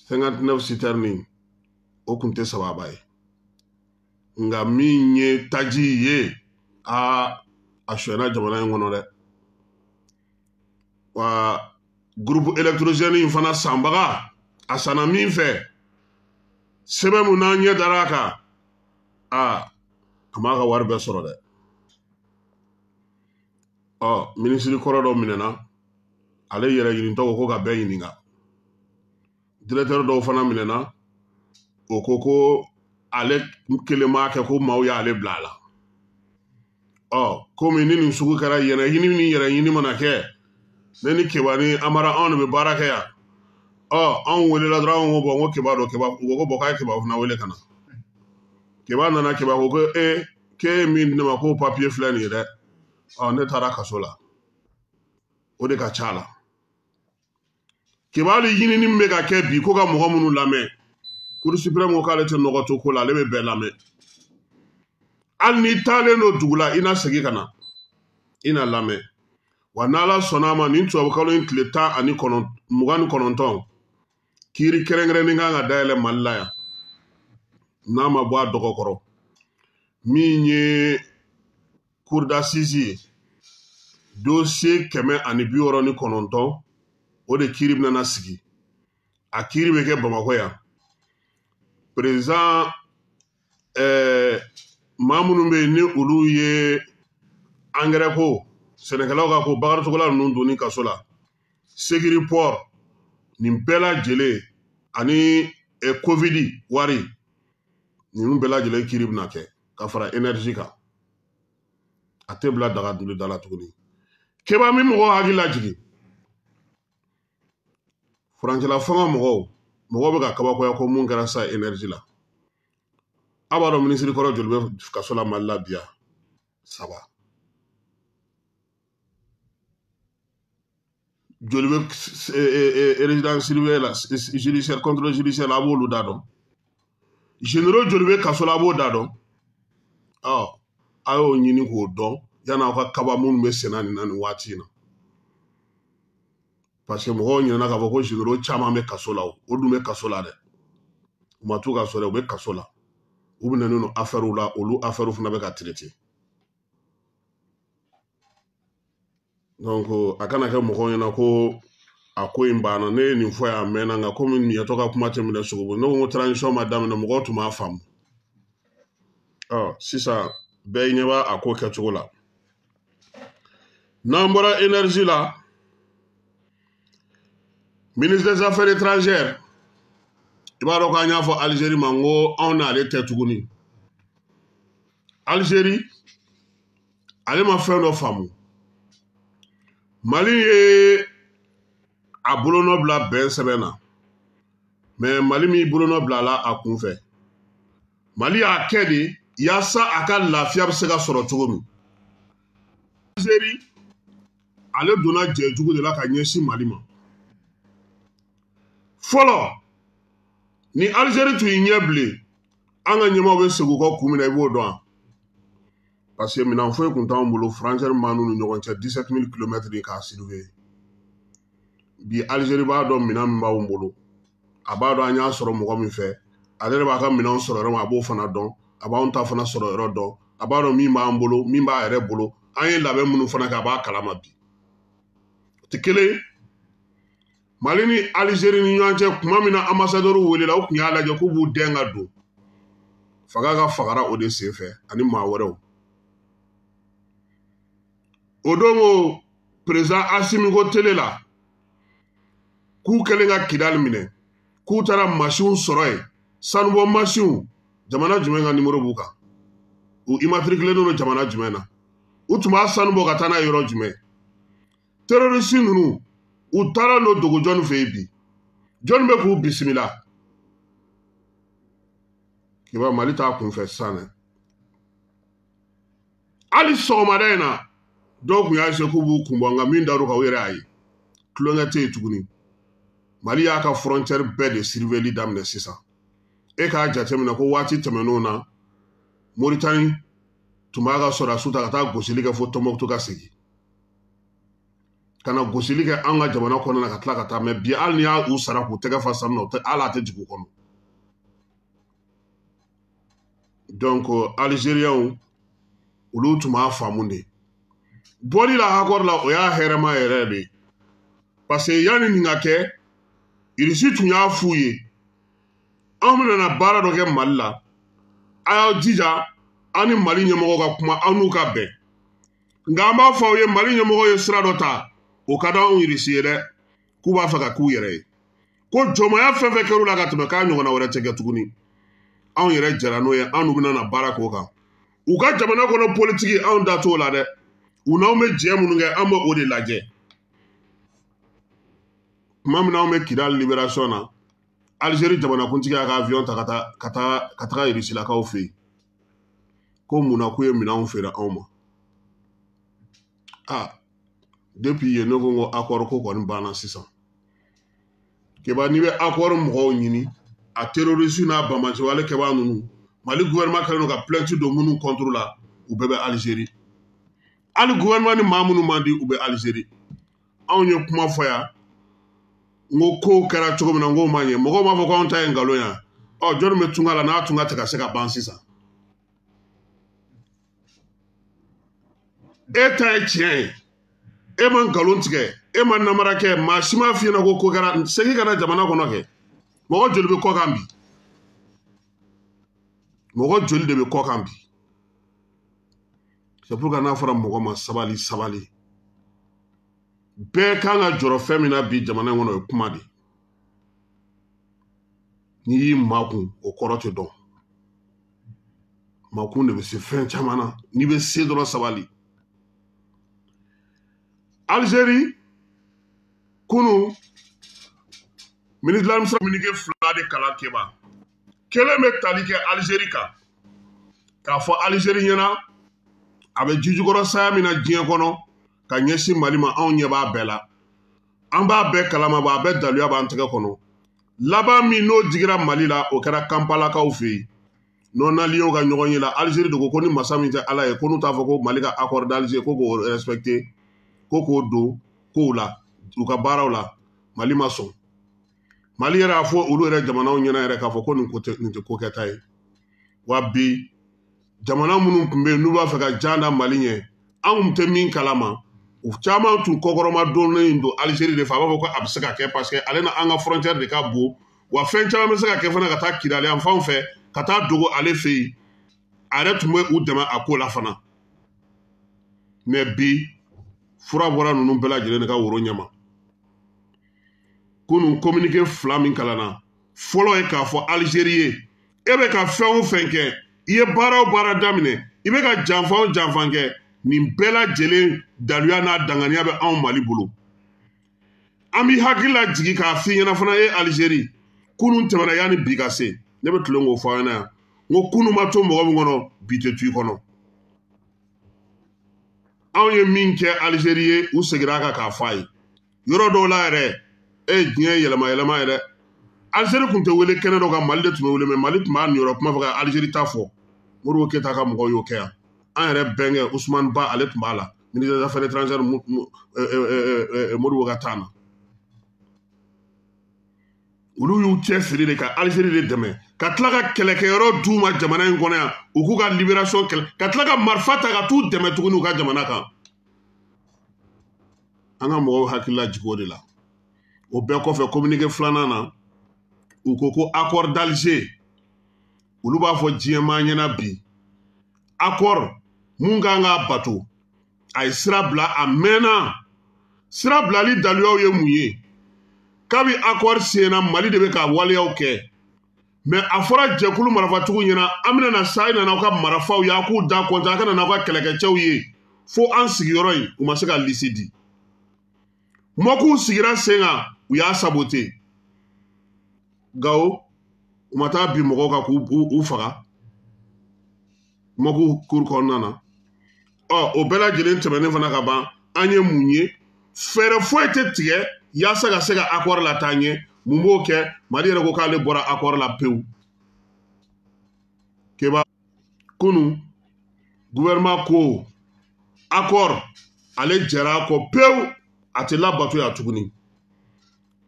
cinquante neuf sitɛrinin o tun tɛ sababa ye nka min ye taji ye aa a sonyɛna jamana in kɔnɔ dɛ wa gurupu elektorozɛni in fana sanbaga a sanna min fɛ sɛbɛn mun n'an ɲɛ dara a kan a a m'a ka wari bɛɛ sɔrɔ dɛ ɔ minisiri kɔrɔ dɔ minɛna ale yɛrɛ ɲinitɔ ko ka bɛɛ ɲininka diretɛri dɔw fana minɛna o ko ko ale kelen b'a kɛ ko maaw y'ale bila a la ɔ komi ni nin sugu kɛra yɛrɛ ɲini ni yɛrɛ ɲini mana kɛ ne ni keba ni amara anw de bɛ baara kɛ yan ɔ anw welela dɔrɔn anw ko bɔn ko keba don keba u ko bɔn k'a ye keba fana wele ka na keba nana keba ko ko e k'e ye min di ne ma k'o papiye filɛ nin ye dɛ ɔ ne taara kaso la o de ka ca la kibali ɲinini bɛ ka kɛ bi ko ka mɔgɔ minnu lamɛn kurusipirɛ ko k'ale tɛ nɔgɔ to ko la ale bɛ bɛɛ lamɛn hali n'i taalen don dugu la i na segin ka na i na lamɛn wa n'ala sɔnna a ma nin tubabukalo in tile tan ani mugan ni kɔnɔntɔn kiiri kɛrɛnkɛrɛnnen kan ka dayɛlɛ mali la yan n'a ma bɔ a dɔgɔ kɔrɔ min ye kurdasisi ye dosiye kɛmɛ ani bi wɔɔrɔ ni kɔnɔntɔn o de kiiri bɛna sigi a kiiri bɛ kɛ bamakɔ yan perezan ɛɛ eh, maa minnu bɛ yen ni olu ye angɛrɛ ko sɛnɛkɛlaw ka ko bakarisogola ninnu donni kaso la segiri pɔri nin bɛɛ lajɛlen ani eh, covid wari ninnu bɛɛ lajɛlen kiiri bɛna kɛ ka fara energy kan a tɛ bila daga dulu da la tuguni keba min mɔgɔw hakili lajigin furancɛla fanga mɔgɔw mɔgɔw bɛ ka kabakoya ko mun kɛra sa energy la aw b'a dɔn minisiri kɔrɔ joli bɛ kaso la mali la biya saba joli bɛ résidence surveillée la judiciaire contrôle judiciaire la a b'olu da dɔn généraux joli bɛ kaso la a b'o da dɔn ɔ a y'o ɲini k'o dɔn yanni aw ka kaba minnu bɛ senna nin na nin waati in na parce que mɔgɔw ɲinɛna k'a fɔ ko généraux caman bɛ kaso la o dun bɛ kaso la dɛ u ma t'u ka so dɛ u bɛ kaso la u bɛna n'o affaires la olu affaires fana bɛ ka traiter donc a kana kɛ mɔgɔw ɲɛna ko a ko in banna ne ye nin fɔ yan a mɛnna nka komi nin yɛtɔ ka kuma tɛmɛna sogobu ne ko ko transition ma daminɛ mɔgɔw tun b'a faamu ɔ sisan bɛɛ ɲɛ b'a a ko kɛcogo la n'an bɔra energie la ministre des affaires étrangères i b'a dɔn k'an y'a fɔ algérie ma n ko anw n'ale tɛ tuguni algérie ale ma fɛn dɔ faamu mali ye a bolonɔ bila bɛn sɛbɛn na mɛ mali min bolonɔ bila a la a kun fɛ mali y'a kɛ de yaasa a ka lafiya bɛ se ka sɔrɔ cogo min Algérie ale donna jɛ jugu de la ka ɲɛsin mali ma fɔlɔ ni Algérie tun y'i ɲɛ bilen an ka ɲɛmaaw bɛ segu ka kun minɛ i b'o dɔn wa parce que minɛn foyi tun t'anw bolo furancɛri b'an n'u ni ɲɔgɔn cɛ 17 mille kilomɛtiri de k'a siriwe bi alizeri b'a dɔn minɛn min b'anw bolo a b'a dɔn an y'a sɔrɔ mɔgɔ min fɛ ale de b'a ka minɛnw sɔrɔ yɔrɔ min a b'o fana dɔn a b'anw ta fana sɔrɔ yɔrɔ dɔn a b'a dɔn min b'an bolo min b'a yɛrɛ bolo an ye labɛn minnu fana kɛ a b'a kalama bi o tɛ kelen ye mali ni alizeri ni ɲɔgɔn cɛ kuma min na amasadɛriw welela u tun y'a lajɛ k'u b'u dɛn ka don faga ka fagara o de sen fɛ ani maa wɛrɛw o don ko perezan asimi ko tele la k'u kɛlen ka kidali minɛ k'u taara masiw sɔrɔ yen sanubɔ masiw jamana jumɛn ka nimoro b'u kan u imatirikilenen don jamana jumɛn na u tun b'a sanu bɔ ka taa n'a yɔrɔ jumɛn terroriste ninnu u taara n'o dogo jɔni fɛ yen bi jɔni bɛ k'u bisimila k'i b'a mali t'a kunfɛ sisan dɛ hali sɔgɔmada in na dɔw tun y'a se k'u b'u kun bɔ nka min dar'u kan u yɛrɛ y'a ye tulonkɛ tɛ yen tuguni mali y'a ka frontière bɛɛ de surveiller daminɛ sisan e k'a jateminɛ ko waati tɛmɛnenw na moritani tun b'a ka sɔrɔdasiw ta ka taa gosili kɛ fo tɔnbɔkutu ka segin ka na gosili kɛ an ka jamana kɔnɔna na ka tila ka taa mɛ bi hali ni y'a u sara k'u tɛgɛ fa sanu na o tɛ hali a tɛ jigin u kɔnɔ donc alizeriyaw olu tun b'a faamu de bɔli la hakɔri la o y'a hɛrɛma yɛrɛ de ye parce que yanni nin ka kɛ irisi tun y'a f'u ye anw bɛna baara dɔ kɛ mali la a y'aw jija an ni mali ɲɛmɔgɔ ka kuma aw n'u ka bɛn nka an b'a fɔ aw ye mali ɲɛmɔgɔ ye sira dɔ ta o ka d'anw irisi ye dɛ k'u b'a fɛ ka k'u yɛrɛ ye ko jɔmaya fɛn fɛn kɛr'u la ka tɛmɛ k'a ɲɔgɔnna wɛrɛ tɛ kɛ tuguni anw yɛrɛ jɛra n'o ye anw bɛna na baara k'o kan u ka jamana kɔnɔ politiki anw da t'o la dɛ u n'anw bɛ jɛ minnu kɛ an bɛ o de lajɛ tuma min na anw bɛ kidali liberation na alizeri jamanakuntigi y'a ka avion ta ka taa ka taa ka taga irisilakaw fɛ yen ko munna k'u ye minɛnw feere anw ma a depi yen ne ko n ko akɔri ko kɔni banna sisan keba n'i bɛ akɔri mɔgɔw ɲini a terorisi n'a bamajɛwale kɛbaa ninnu mali gouvernement kɛlen don ka plainte don minnu contre la u bɛɛ bɛ alizeri hali gouvernement ni maa minnu man di u bɛ alizeri anw ye kuma fɔ yan n ko kow kɛra cogo min na n k'o man ɲɛ mɔgɔw b'a fɔ ko anw ta ye nkalon yan ɔ jɔni bɛ tunga la n'a tunga tɛ ka se ka ban sisan e ta ye tiɲɛ ye e ma nkalon tigɛ e ma namara kɛ maa si ma fiyɛna ko ko kɛra segin kana jamana kɔnɔ kɛ mɔgɔ joli bɛ kɔkan bi mɔgɔ joli de bɛ kɔkan bi saburuka n'a fɔra mɔgɔ ma sabali sabali bɛɛ kan ka jɔrɔ fɛn min na bi jamana in kɔnɔ o ye kuma de n'i y'i makun o kɔrɔ tɛ dɔn makun de bɛ se fɛn caman na n'i bɛ se dɔrɔn sabali alizeri kunu minitilamuso minike fila de kalan keba kelen bɛ tali kɛ alizeri kan k'a fɔ alizeri ɲɛna a bɛ jijukɔrɔ saya min na diɲɛ kɔnɔ ka ɲɛsin mali ma anw ɲɛ b'a bɛɛ la an b'a bɛɛ kalama bɔ a bɛɛ daluya b'an tɛgɛ kɔnɔ laban min n'o jigira mali la o kɛra kanpalakaw fɛ yen nɔnaliyew ka ɲɔgɔn ye la alizeri de ko ko ni masa min tɛ ala ye ko n'u t'a fɔ ko mali ka akɔrɔ d'alizeri ko k'o rɛspɛkite ko k'o don kow la u ka baaraw la mali ma sɔn mali yɛrɛ y'a fɔ olu yɛrɛ jamanaw ɲɛna yɛrɛ k'a fɔ ko nin ko tɛ nin tɛ ko kɛta ye wa bi jamana minnu tun bɛ yen n'u b'a fɛ ka jan da mali ɲɛ anw tɛ min kalama u caman tun kɔkɔrɔma dɔnnen don alizeri de fɛ a b'a fɔ ko a bɛ se ka kɛ paseke ale na an ka fɔrɔncɛri de ka bon wa fɛn caman bɛ se ka kɛ fana ka taa kidali yan fanw fɛ ka taa dogo ale fɛ yen a yɛrɛ tun bɛ u dɛmɛ a ko la fana mɛ bi fura bɔra ninnu bɛɛ lajɛlen de ka woro ɲɛma kunu kominike fila min kalanna fɔlɔ ye k'a fɔ alizeri ye e bɛ ka fɛn o fɛn kɛ i ye baara o baara daminɛ i bɛ ka janfa o janfan kɛ nin bɛɛ lajɛlen daluya n'a danganiya bɛ anw mali bolo an b'i hakili la jigin k'a f'i ɲɛna fana e alizeri kunun tɛmɛna yanni bi ka se ne bɛ tilen k'o fɔ aw ɲɛna yan n ko kunun ma to mɔgɔ min kɔnɔ bi tɛ to i kɔnɔ anw ye min kɛ alizeri ye u seginna a kan k'a fɔ a ye yɔrɔ dɔw la yɛrɛ e ye diɲɛ yɛlɛma yɛlɛma yɛrɛ alizeri tun tɛ wele kɛnɛ dɔ kan mali de tun bɛ wele mɛ mali tun b'a niyɔrɔ kuma fɔ ka alizeri ta fɔ moribo keyita ka mɔgɔw y'o kɛ yan an yɛrɛ bɛnkɛ usumani ba ale tun b'a la ministre des affaires étrangères moribo ka taa na olu y'u cɛ siri de ka alizeri de dɛmɛ ka tila ka kɛlɛkɛyɔrɔ d'u ma jamana in kɔnɔ yan u k'u ka liberation kɛlɛ ka tila ka marifa ta ka t'u dɛmɛ tuguni u ka jamana kan an ka mɔgɔw hakilila jigo de la o bɛɛ kɔfɛ kominike filanan na u ko ko akɔri dalize olu b'a fɔ diɲɛma ɲɛna bi akɔri mun kan k'a bato a ye sira bila a mɛnna sira bilali daliyaw ye mun ye kabi akɔri senna mali de bɛ ka waleyaw kɛ mɛ a fɔra jɛkulu marafatigiw ɲɛna an bɛna na sa nana aw ka marafaw ye a k'u da kɔntan a ka nana aw ka kɛlɛkɛcɛw ye fo an sigiyɔrɔ ye u ma se ka lisi di mɔk'u sigira sen kan u y'a sabote gawo u ma taa bi mɔgɔw kan k'u faga mɔgɔw kuru kɔnɔna na ɔ o bɛɛ lajɛlen tɛmɛnen fana ka ban an ye mun ye fɛɛrɛ foyi tɛ tigɛ yaasa ka se ka akɔri la taa ɲɛ mun b'o kɛ mali yɛrɛ ko k'ale bɔra akɔri la pewu keba kunu guvɛrɛnman ko akɔri ale jɛra a kɔ pewu a tɛ labatoya tuguni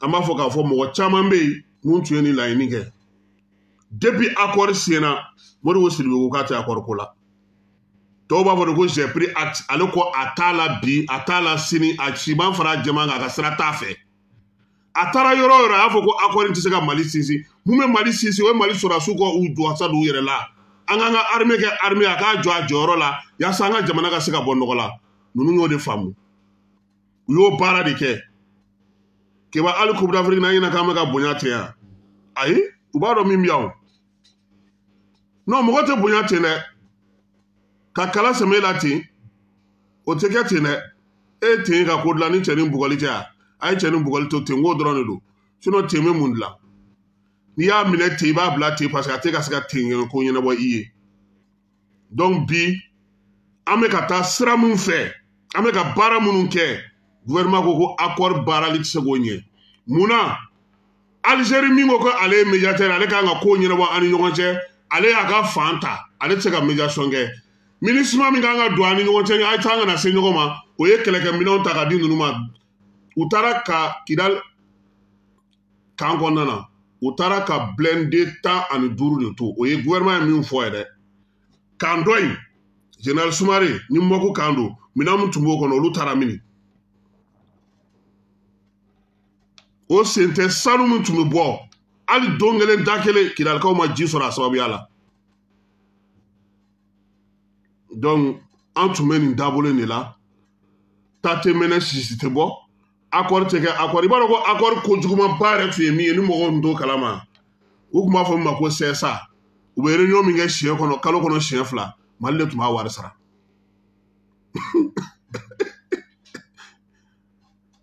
an b'a fɔ k'a fɔ mɔgɔ caman bɛ yen mun tun ye nin laɲini kɛ depi akɔri senna moribo sidibe ko k'a tɛ akɔri ko la dɔw b'a fɔ de ko j'ai pris acte ale ko a t'a la bi a t'a la sini a siman fara jɛman kan a ka sira t'a fɛ a taara yɔrɔ yɔrɔ a y'a fɔ ko akɔri tɛ se ka mali sinsin mun bɛ mali sinsin o ye mali sɔrɔdasiw ka u jɔsa don u yɛrɛ la an k'an ka armée kɛ armée a k'a jɔ a jɔyɔrɔ la yaasa an ka jamana ka se ka bɔ nɔgɔ la ninnu y'o de faamu u y'o baara de kɛ k'i b'a hali kubu dafiri na ɲɛna k'an bɛ ka bonya ten yan ayi u b'a dɔn min bɛ yan o n'o mɔgɔ tɛ bonya ten dɛ ka kala sɛmɛ la ten o tɛ kɛ ten dɛ e ten ka ko dilan ni cɛ ni bugɔli tɛ yan a ye cɛ ni bugɔli to ten ko dɔrɔn de don sinɔn ten bɛ mun dilan n'i y'a minɛ ten i b'a bila ten paseke a tɛ ka se ka ten ko ɲɛnabɔ i ye donc bi an bɛ ka taa sira min fɛ an bɛ ka baara minnu kɛ gouvernement ko ko accord baarali tɛ se k'o ɲɛ mun na Algérie min ko ko ale ye médiateur ale kan ka kow ɲɛnabɔ an ni ɲɔgɔn cɛ ale y'a ka fan ta ale tɛ se ka médiation kɛ minisima min kan ka don an ni ɲɔgɔn cɛ a ye taa kana se ɲɔgɔn ma o ye kɛlɛkɛminɛnw ta ka di ninnu ma u taara ka kidali kan kɔnɔna na u taara ka blɛnden tan ani duuru de to o ye gouvernement ye min fɔ yɛrɛ kan dɔ in general sumare ni mɔku kan don minɛn min tun b'o kɔnɔ olu taara mini o sen tɛ sanu min tun bɛ bɔ hali don kelen da kelen kidalikaw ma ji sɔrɔ a sababuya la donc an tun bɛ nin dabolo in de la taa tɛ mɛnɛ sisi tɛ bɔ akɔri tɛ kɛ akɔri i b'a dɔn ko akɔri ko jugumanba yɛrɛ tun ye min ye ni mɔgɔw tun t'o kalama u tun b'a fɔ min ma ko sɛsa u bɛ réunion min kɛ siɲɛ kɔnɔ kalo kɔnɔ siɲɛ fila mali de tun b'a wari sara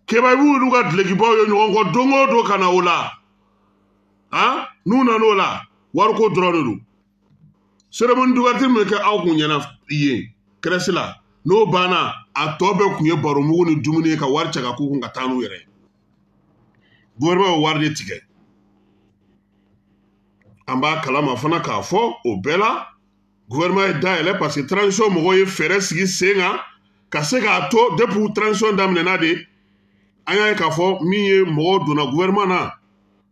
keba i b'olu ka dulokibaw ye ɲɔgɔn kɔ don o don ka na o la n'u nana o la wariko dɔrɔn de don seremoni duwati min bɛ kɛ aw kun ɲɛna yen kɛrɛsi la n'o banna a tɔ bɛɛ kun ye baro mugu ni dumuni ye ka wari cɛ ka k'u kun ka taa n'u yɛrɛ ye gɔvɛrɛnman y'o wari de tigɛ an b'a kalama fana k'a fɔ o bɛɛ la gɔvɛrɛnman ye dayɛlɛ paseke tranzisɔn mɔgɔw ye fɛɛrɛ sigi sen kan ka se k'a to depi tranzisɔn daminɛna de an y'a ye k'a fɔ min ye mɔgɔw donna gɔvɛrɛnman na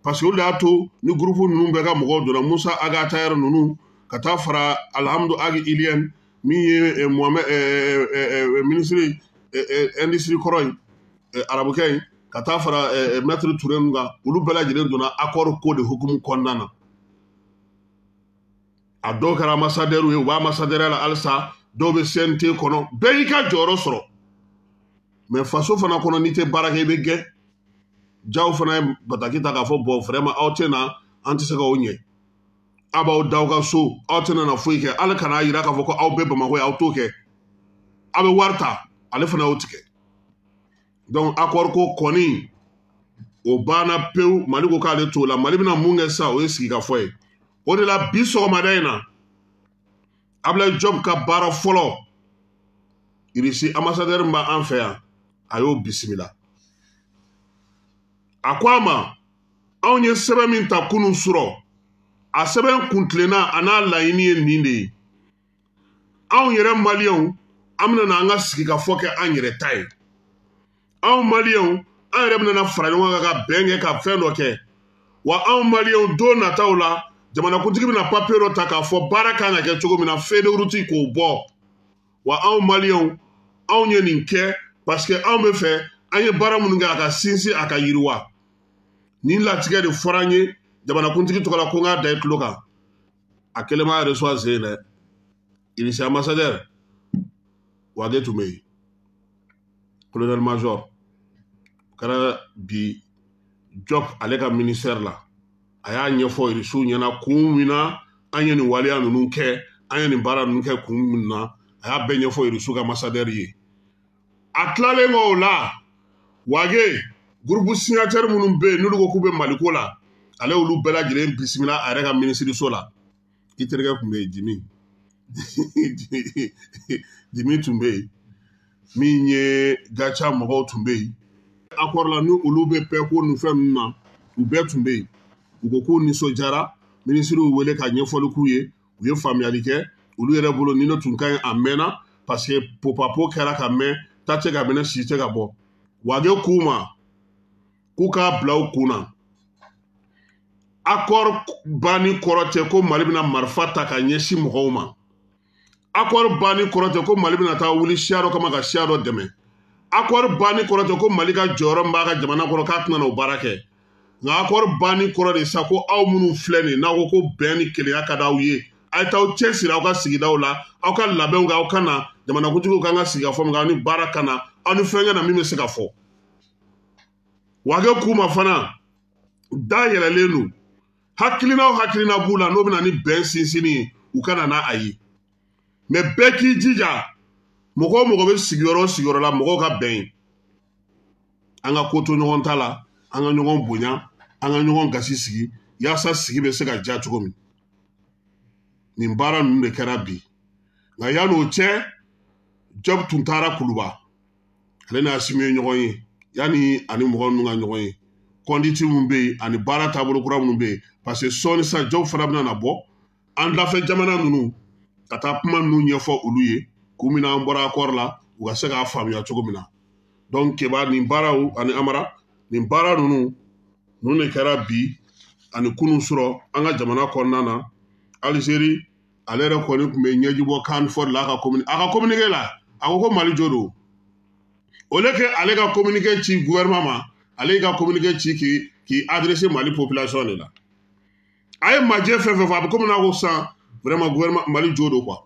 parce que olu de y'a to ni gurupu ninnu bɛɛ ka mɔgɔw donna musa aga tayɛrɛ ninnu ka taa fara alhamdu agi iliyɛn min ye muhamɛ minisiri indisiri kɔrɔ in arabukɛ in ka taa fara mɛtiri ture ninnu kan olu bɛɛ lajɛlen donna akɔri ko de hukumu kɔnɔna na a dɔw kɛra amasadɛriw ye u b'a amasadɛrɛ la halisa dɔw bɛ cnt kɔnɔ bɛɛ y'i ka jɔyɔrɔ sɔrɔ mɛ faso fana kɔnɔ n'i tɛ baara kɛ i bɛ gɛn jaw fana ye bataki ta k'a fɔ bɔn fɛrɛma aw tɛ na an tɛ se k'aw ɲɛ aw b'aw da aw ka so aw tɛna na foyi kɛ ala kana a yira k'a fɔ ko aw bɛɛ bamakɔ ye aw t'o kɛ aw bɛ wari ta ale fana y'o tigɛ donc akɔri ko kɔni o banna pewu mali ko k'ale t'o la mali bɛna mun kɛ sisan o ye sigikafɔ ye o de la bi sɔgɔmada in na abulayi job ka baara fɔlɔ irisi ambasadɛri min b'an fɛ yan a y'o bisimila a ko a ma anw ye sɛbɛn min ta kunun sɔrɔ a sɛbɛn kuntilenna a n'a laɲini ye nin de ye anw yɛrɛ maliyɛnw an bɛna an ka sigikafɔ kɛ an yɛrɛ ta ye anw maliyɛnw an yɛrɛ bɛna fara ɲɔgɔn kan ka bɛn kɛ ka fɛn dɔ kɛ wa anw maliyɛnw don nataw la jamanakuntigi bɛna papiye dɔ ta k'a fɔ baara kan ka kɛ cogo min na fedewuruti k'o bɔ wa anw maliyɛnw anw ye nin kɛ paseke anw bɛ fɛ an ye baara minnu kɛ a ka sinsin a ka yiriwa nin latigɛ de fɔra an ye jamanakuntigi tɔgɔ la ko n k'a da i tulo kan a kelen ma yɛrɛ sɔn sen dɛ i bɛ se amasadɛri wa de tun bɛ yen kolonɛli mazɔ kɛra bi jɔp ale ka minisɛri la a y'a ɲɛfɔ irisiw ɲɛna kun min na an ye nin waleya ninnu kɛ an ye nin baara ninnu kɛ kun min na a y'a bɛɛ ɲɛfɔ irisiw ka masadɛri ye a tilalen kɔ o la wage gurupu signatɛri minnu bɛ yen n'olu ko k'u bɛ maliko la ale y'olu bɛɛ lajɛlen bisimila a yɛrɛ ka minisiriso la i terikɛ tun bɛ yen jimi jimi tun bɛ yen min ye gaca mɔgɔw tun bɛ yen akɔrɔ la ni olu bɛ pɛ ko nin fɛn ninnu na u bɛɛ tun bɛ yen u ko k'u nisɔndiyara minisiriw wele ka ɲɛfɔli k'u ye u ye faamuyali kɛ olu yɛrɛ bolo ni ne tun ka ɲi a mɛnna paseke popapo kɛra ka mɛn ta tɛ ka minɛ si tɛ ka bɔ wage k'u ma k'u k'a bila u kun na akɔri banni kɔrɔ tɛ ko mali bɛna marifa ta ka ɲɛsin mɔgɔw ma akɔri banni kɔrɔ tɛ ko mali bɛna taa wuli siya dɔ kama ka siya dɔ dɛmɛ akɔri banni kɔrɔ tɛ ko mali ka jɔyɔrɔ min b'a ka jamana kɔnɔ k'a tɛna n'o baara kɛ nka akɔri banni kɔrɔ de sa ko aw minnu filɛ nin n'aw ko ko bɛn ni keleya ka di aw ye a ye t'aw cɛ siri aw ka sigidaw la aw ka labɛnw kɛ aw ka na jamanakuntigiw kan ka sigi ka fɔ min aw ni baara ka na aw ni fɛnkɛ na min bɛ se ka fɔ wakɛ k'u ma fana da yɛlɛlen don hakilina o hakilina b'u la n'o bɛna ni bɛn sinsinni ye u ka na n'a a ye mɛ bɛɛ k'i jija mɔgɔ o mɔgɔ bɛ sigiyɔrɔ o sigiyɔrɔ la mɔgɔw ka bɛn ye an ka ko to ɲɔgɔn ta la an ka ɲɔgɔn bonya an ka ɲɔgɔn gasi sigi yaasa sigi bɛ se ka diya cogo min nin baara ninnu de kɛra bi nka yanni o cɛ jɔb tun taara kuluba ale n'a simi ye ɲɔgɔn ye yanni ani mɔgɔ ninnu ka ɲɔgɔn ye kɔnditi minnu bɛ yen ani baara taabolo kura minnu bɛ yen parce que sɔɔni sisan jɔw fana bɛna na bɔ an dafɛ jamana ninnu ka taa kuma ninnu ɲɛfɔ olu ye kun min na an bɔra akɔri la u ka se k'a faamuya cogo min na dɔnku keba nin baaraw ani amara nin baara ninnu ninnu de kɛra bi ani kunu sɔrɔ an ka jamana kɔnɔna na alizeri ale yɛrɛ kɔni tun bɛ ɲɛjibɔ kan fɔ la a ka komini a ka kominike la a ko ko mali jo don o le ke ale ka kominike ci guwɛrɛnman ma ale y'i ka kominike ci k'i k'i adirese mali popilasiyɔn de la a ye majɛ fɛn fɛn fɔ a bɛ komi n'a ko san vraiment gouvernement mali jo don quoi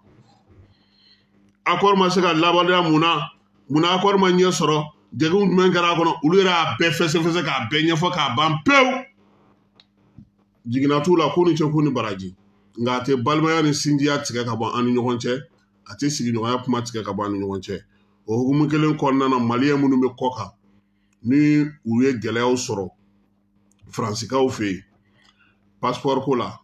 accord ma se ka labadoya mun na mun na accord ma ɲɛ sɔrɔ degun jumɛn kɛra a kɔnɔ olu yɛrɛ y'a bɛɛ fɛsɛfɛsɛ k'a bɛɛ ɲɛfɔ k'a ban pewu jiginna t'u la ko ni cɛ ko ni baraji nka a tɛ balimaya ni sinjiya tigɛ ka bɔ an ni ɲɔgɔn cɛ a tɛ sigiɲɔgɔnya kuma tigɛ ka bɔ an ni ɲɔgɔn cɛ o hukumu kelen kɔnɔna na maliyɛn minnu bɛ kɔ kan ni u ye gɛlɛyaw sɔrɔ faransikaw fɛ yen pasipɔri ko la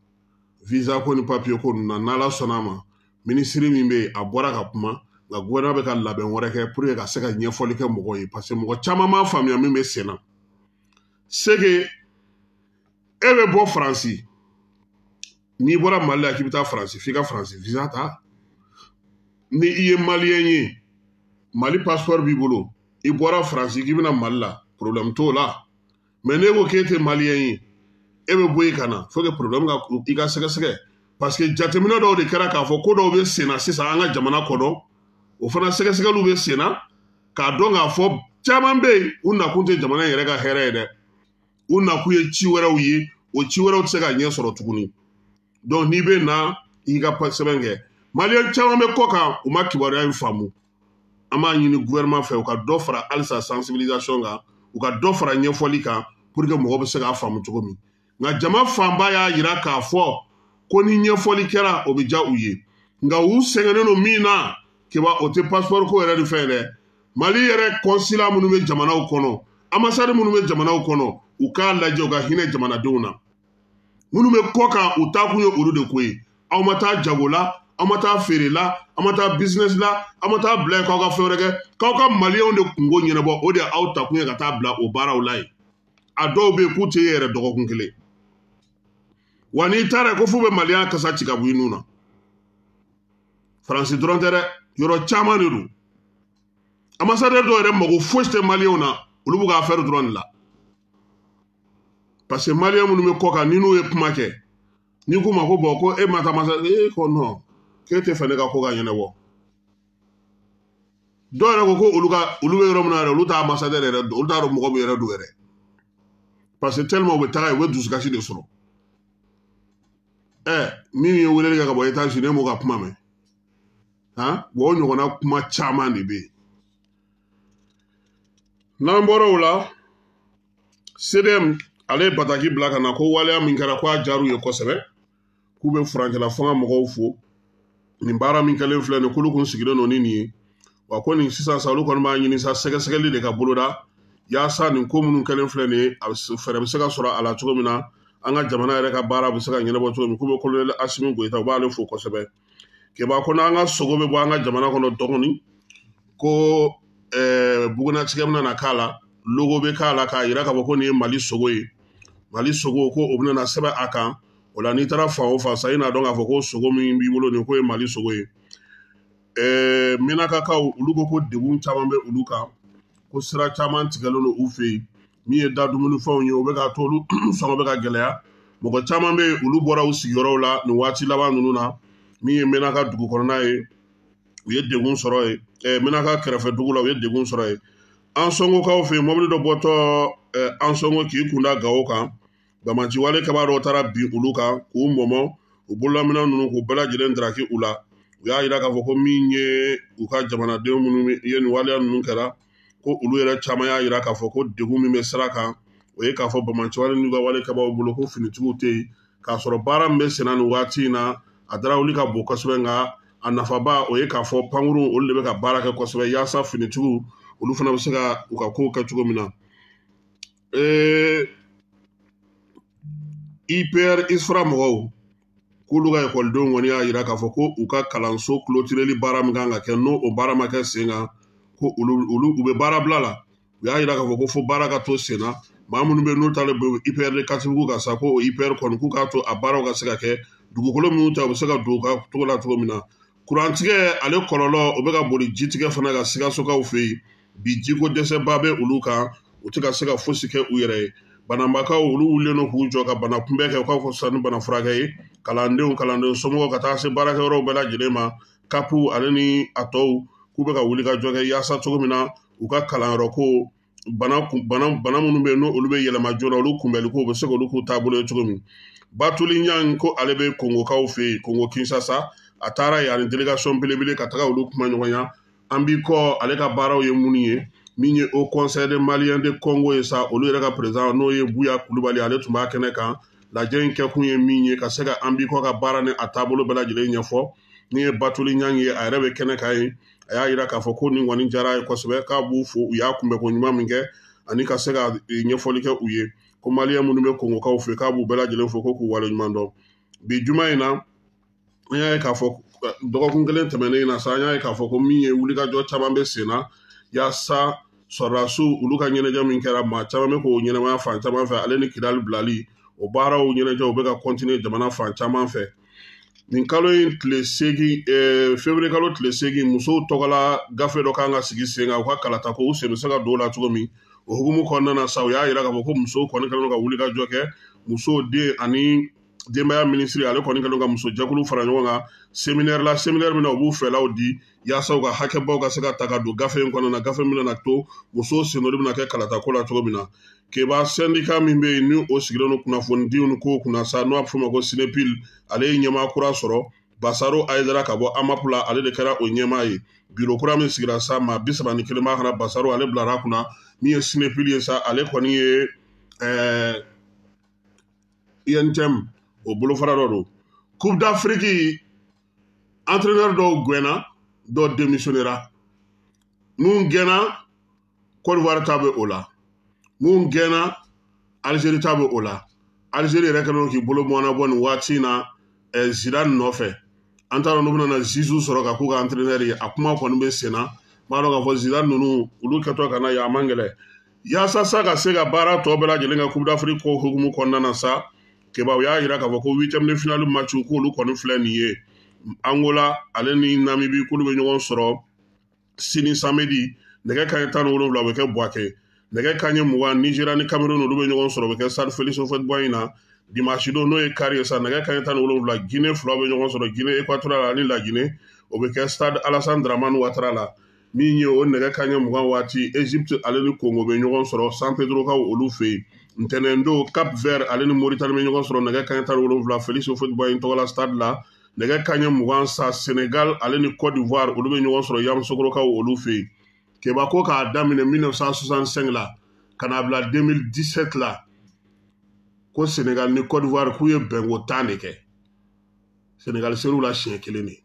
viza ko ni papiye ko ninnu na n'ala sɔnna a ma minisiri min bɛ yen a bɔra ka kuma nka gɔnna bɛ ka labɛn wɛrɛ kɛ puruke ka se ka ɲɛfɔli kɛ mɔgɔw ye paseke mɔgɔ caman m'a faamuya min bɛ sen na sege e bɛ bɔ faransi n'i bɔra mali la k'i bɛ taa faransi f'i ka faransi visa ta ni i ye maliyɛn ye mali pasipɔri b'i bolo i bɔra faransi k'i bɛna mali la porobilɛmu t'o la mɛ n'e ko k'e tɛ maliyɛn ye e bɛ bɔ yen ka na fo ke porobilɛmu ka i ka sɛgɛsɛgɛ paseke jateminɛ dɔw de kɛra k'a fɔ ko dɔw bɛ sen na sisan an ka jamana kɔnɔ o fana sɛgɛsɛgɛliw bɛ sen na k'a dɔn k'a fɔ caman bɛ yen u nakun tɛ jamana in yɛrɛ ka hɛrɛ ye dɛ u nakun ye ci wɛrɛw ye o ci wɛrɛw tɛ se ka ɲɛ sɔrɔ tuguni donc n'i bɛ na i ka sɛbɛn kɛ maliyɛn caman bɛ kɔ kan u ma kibaruya in faamu an b'a ɲini gouvernement fɛ u ka dɔ fara halisa sensibilisation kan u ka dɔ fara ɲɛfɔli kan pour que mɔgɔ bɛ se k'a faamu cogo min nka jama fanba y'a jira k'a fɔ ko ni ɲɛfɔli kɛra o bɛ diya u ye nka u sɛgɛnnen don min na kiba o tɛ passeport ko yɛrɛ de fɛ dɛ mali yɛrɛ kɔnsila minnu bɛ jamanaw kɔnɔ amasadi minnu bɛ jamanaw kɔnɔ u k'a lajɛ u ka hinɛ jamanadenw na minnu bɛ kɔ kan u taa kun ye olu de ko ye aw ma taa jago la aw ma taa feere la aw ma taa bisinɛsi la aw ma taa bila ye k'aw ka fɛn wɛrɛ kɛ k'aw ka maliyɛnw de kungo ɲɛnabɔ o de aw ta kun ye ka taa bila o baaraw la yen a dɔw bɛ yen k'u tɛ yɛrɛ dɔgɔkun kelen wa n'i taara ko f'u bɛ maliya kasa ci ka bɔ i nun na faransi dɔrɔn tɛ dɛ yɔrɔ caman de don amasadɛri dɔw yɛrɛ mago fosi tɛ maliyɛnw na olu b'u ka afɛri dɔrɔn de la parce que maliyɛn minnu bɛ kɔ kan ni n'u ye kuma kɛ n'i k'u ma ko bɔn ko e ma taa masa e ko nɔn k'e tɛ fɛ ne ka ko ka ɲɛnabɔ dɔw yɛrɛ ko ko olu ka olu bɛ yɔrɔ min na yɛrɛ olu t'a masadɛri yɛrɛ olu t'a dɔn mɔgɔ min yɛrɛ don yɛrɛ parce que tellement u bɛ taga yen u bɛ dusukasi de sɔrɔ ɛ min ye weleli kɛ ka bɔ etazi ne m'o ka kuma mɛn han o ɲɔgɔnna kuma caman de bɛ yen n'an bɔra o la cdm ale ye bataki bila ka na ko waleya min kɛra ko a diyar'u ye kosɛbɛ k'u bɛ furancɛla fanga mɔgɔw fo nin baara min kɛlen filɛ nin kolo kun sigilen don ni nin ye wa ko nin sisan sa olu kɔni b'a ɲini sa sɛgɛsɛgɛli de ka boloda yaasa nin ko minnu kɛlen filɛ nin ye a fɛɛrɛ bɛ se ka sɔrɔ a la cogo min na an ka jamana yɛrɛ ka baara bɛ se ka ɲɛnabɔ cogo min k'u bɛ kolonɛli asimi goyita u b'ale fo kosɛbɛ keba ko n'an ka sogo bɛ bɔ an ka jamana kɔnɔ dɔgɔnin ko eh, bugunnatigɛ bɛna na k'a la logo bɛ k'a la k'a yira k'a fɔ ko nin ye mali sogo ye mali sogo ko o bɛna na sɛbɛn a kan o la n'i taara fan o fan sa i n'a dɔn k'a fɔ ko sogo min b'i bolo nin ko ye mali sogo ye ɛɛ minakakaw olu ko ko degun caman bɛ olu kan ko sira caman tigɛlen don u fɛ yen min ye da dumunifɛnw ye o bɛ k'a to olu sɔngɔ bɛ ka gɛlɛya mɔgɔ caman bɛ yen olu bɔra u sigiyɔrɔw la nin waati laban ninnu na min ye mɛnaka dugu kɔnɔna ye u ye degun sɔrɔ yen ɛɛ mɛnaka kɛrɛfɛ dugu la u ye degun sɔrɔ yen an sɔngokaw fɛ yen mɔbili dɔ bɔtɔ an sɔngo k'i kunda gawo kan damanciwale kaba dɔ taara bi olu kan k'u mɔmɔ u bololamina ninnu k'u bɛɛ lajɛlen daraki u la u y'a yira k'a fɔ ko min ye u ka jamanadenw minnu ye nin waleya ninnu kɛra ko olu yɛrɛ caman y'a yira k'a fɔ ko degun min bɛ sira kan o ye k'a fɔ bamanciwale n'u ka wale kabaw bolo ko finitigiw tɛ yen k'a sɔrɔ baara min bɛ senna nin waati in na a darawuli ka bon kosɛbɛ nka a nafaba o ye k'a fɔ pankurun olu de bɛ ka baara kɛ kosɛbɛ yaasa finitigiw olu fana bɛ se ka u ka kow kɛ cogo min na Ee ipr isra mɔgɔw k'olu ka ekɔlidenw kɔni y'a jira k'a fɔ ko u ka kalanso kulotireli baara min kan ka kɛ n'o o baara ma kɛ sen kan ko olu olu u bɛ baara bila la u y'a jira k'a fɔ ko fo baara ka to sen na maa minnu bɛ n'u taalen bɛ ipr de katibugu ka sa ko o ipr kɔni k'u k'a to a baaraw ka se ka kɛ dugukolo minnu ta u bɛ se ka don u ka cogo la cogo min na kurantigɛ ale kɔlɔlɔ o bɛ ka boli jitigɛ fana ka sikasokaw fɛ yen bi jiko dɛsɛba bɛ olu kan u tɛ ka se ka fosi kɛ u yɛrɛ ye banabakaw olu wulilen don k'u jɔ ka bana kunbɛn kɛ u k'a fɔ sisan ni bana furakɛ ye kalandenw kalanden somɔgɔw ka taa se baarakɛyɔrɔw bɛɛ lajɛlen ma kapu ale ni a tɔw k'u bɛ ka wuli ka jɔ kɛ yaasa cogo min na u ka kalanyɔrɔ ko bana kun bana bana minnu bɛ yen n'olu bɛ yɛlɛma joona olu kunbɛli ko u bɛ se k'olu k'u taabolo ye cogo min batuli ɲan ko ale bɛ kongokaw fɛ yen kongo kinsasa a taara yen ani delegation belebele ka taga olu kuma ɲɔgɔnya an bi kɔ ale ka baaraw ye minnu ye min ye o conseil de malien de congo ye sa olu yɛrɛ ka président n'o ye buya kulubali ale tun b'a kɛnɛ kan lajɛ in kɛkun ye min ye ka se ka an bi kɔ ka baara ni a taabolo bɛɛ lajɛlen ɲɛfɔ ni ye batuli ɲan ye a yɛrɛ bɛ kɛnɛ kan ye a y'a jira k'a fɔ ko nin kɔni jara ye kosɛbɛ k'a b'u fo u y'a kunbɛ ko ɲuman min kɛ ani ka se ka ɲɛfɔli kɛ u ye ko maliya minnu bɛ kongokaw fɛ k'a b'u bɛɛ lajɛlen fo ko k'u wale ɲuman dɔn bi juma in na an y'a ye k'a fɔ dɔgɔkun kelen tɛmɛnen na sa an y'a ye k'a fɔ ko min ye wulikajɔ caman bɛ sen na yaasa sɔrɔdasiw olu ka ɲɛnajɛ min kɛra maa caman bɛ k'o ɲɛnamaya fan caman fɛ ale ni kidali bilali o baaraw ɲɛnajɛw bɛ ka kɔntiniye jamana fan caman fɛ nin kalo in tile seegin eh, fevrier kalo tile seegin musow tɔgɔla gafe dɔ kan ka sigi sen kan u ka kalata ko u sen bɛ se ka don o la cogo min o hukumu kɔnɔna na sa u y'a yira k'a fɔ ko musow kɔni kɛlen don ka wulikajɔ kɛ musow den ani denbaya minisiri ale kɔni kɛlen don ka musojɛkulu fara ɲɔgɔn kan seminɛri la seminɛri min na u b'u fɛlaw di yaasa u ka hakɛbaw ka se ka ta ka don gafe in kɔnɔna na gafe min bɛna to muso senori bɛna kɛ kalata ko la cogo min na keba sɛndika min bɛ yen ni o sigilen don kunnafonidiw ni kow kunna sa n'o b'a fɔ o ma ko sinepil ale ye ɲɛmaa kura sɔrɔ basaro ayidara ka bɔ amapu la ale de kɛra o ɲɛmaa ye biro kura min sigira sa maa bi saba ni kelen b'a kana basaro ale bilara kunna min ye sinepil ye sa ale kɔni ye ɛɛ intɛm o bolofara dɔ don coupe d'afrique entraîneur dɔw gɛnna dɔ demissionera mun gɛnna Côte d'Ivoire ta bɛ o la mun gɛnna Algérie ta bɛ o la Algérie yɛrɛ kɛlen don k'i bolo mɔnabɔ nin waati in na eh, Zidane nɔfɛ an t'a dɔn n'u bɛna Zizou sɔrɔ ka k'u ka entraîneur ye a kuma kɔni bɛ sen na n b'a dɔn k'a fɔ Zidane ninnu olu kɛtɔ ka na yan a man gɛlɛn yaasa sa ka se ka baara tɔ bɛɛ lajɛlen kɛ Coupe d'Afrique ko hukumu kɔnɔna na sa kebaw y'a jira k'a fɔ ko witamini finali maci k'olu kɔni filɛ nin ye angola ale ni namibi k'olu bɛ ɲɔgɔn sɔrɔ sini samedi nɛgɛ kaɲɛ tan ni wolonwula o bɛ kɛ buwakɛ nɛgɛ kaɲɛ mugan nizeriya ni kamerun olu bɛ ɲɔgɔn sɔrɔ o bɛ kɛ sari felisofɛtibɔ in na dimansi don n'o ye kari ye sa nɛgɛ kaɲɛ tan ni wolonwula gine fila bɛ ɲɔgɔn sɔrɔ gine ekwatoriyal ani lagine o bɛ kɛ stade alasan dramani watara la min ye o nɛgɛ kaɲɛ mugan waati egypte ale ni kongo bɛ ɲɔgɔn sɔrɔ san pedrokaw olu fɛ yen ntɛnɛn don cap vert ale ni moritani bɛ ɲɔgɔn sɔrɔ nɛgɛ kaɲɛ tan ni wolonwula felix ofotbayi tɔgɔla stade la nɛgɛ kaɲɛ mugan sa senegal ale ni cote d'ivoire olu bɛ ɲɔgɔn sɔrɔ yamusokorokaw olu fɛ yen keba ko k'a daminɛ 1965 la ka n'a bila 2017 la ko senegal ni cote d'ivoire k'u ye bɛnko tan de kɛ senegal seriw la siɲɛ kelen de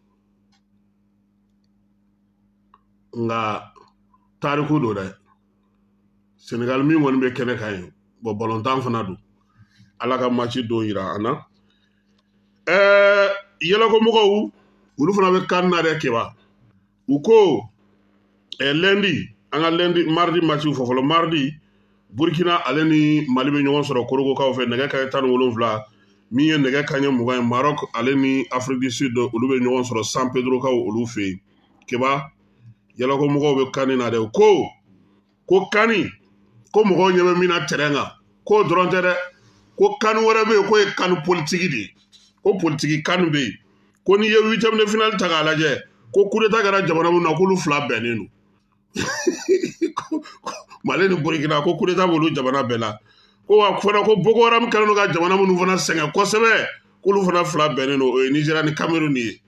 nka tariku don dɛ senegali min kɔni bɛ kɛnɛ kan yen bɔn balontan fana don ala ka maci don yira an na ɛɛ yɛlɛkomɔgɔw olu fana bɛ kan na dɛ keba u ko ɛɛ lɛndi an ka lɛndi maridi maciw fɔ fɔlɔ maridi burukina ale ni mali bɛ ɲɔgɔn sɔrɔ korokokaw fɛ nɛgɛ kaɲɛ tan ni wolonwula min ye nɛgɛ kaɲɛ mugan ye marɔk ale ni afirikisi dɔ olu bɛ ɲɔgɔn sɔrɔ san pedrokaw olu fɛ yen keba yalakomɔgɔw bɛ kanni na dɛ ko ko kanni ko mɔgɔw ɲɛ bɛ min na tɛrɛn kan k'o dɔrɔn tɛ dɛ ko kanu wɛrɛ bɛ yen k'o ye kanu politiki de ye ko politiki kanu bɛ yen ko n'i ye huitième de finale ta k'a lajɛ ko kudeta kɛra jamana min na k'olu fila bɛnnen don mali ni burikina ko kudeta b'olu jamana bɛɛ la ko wa fana ko boko haram kɛlen don ka jamana minnu fana sɛgɛn kosɛbɛ k'olu fana fila bɛnnen don o ye nizeriya ni kamerun ye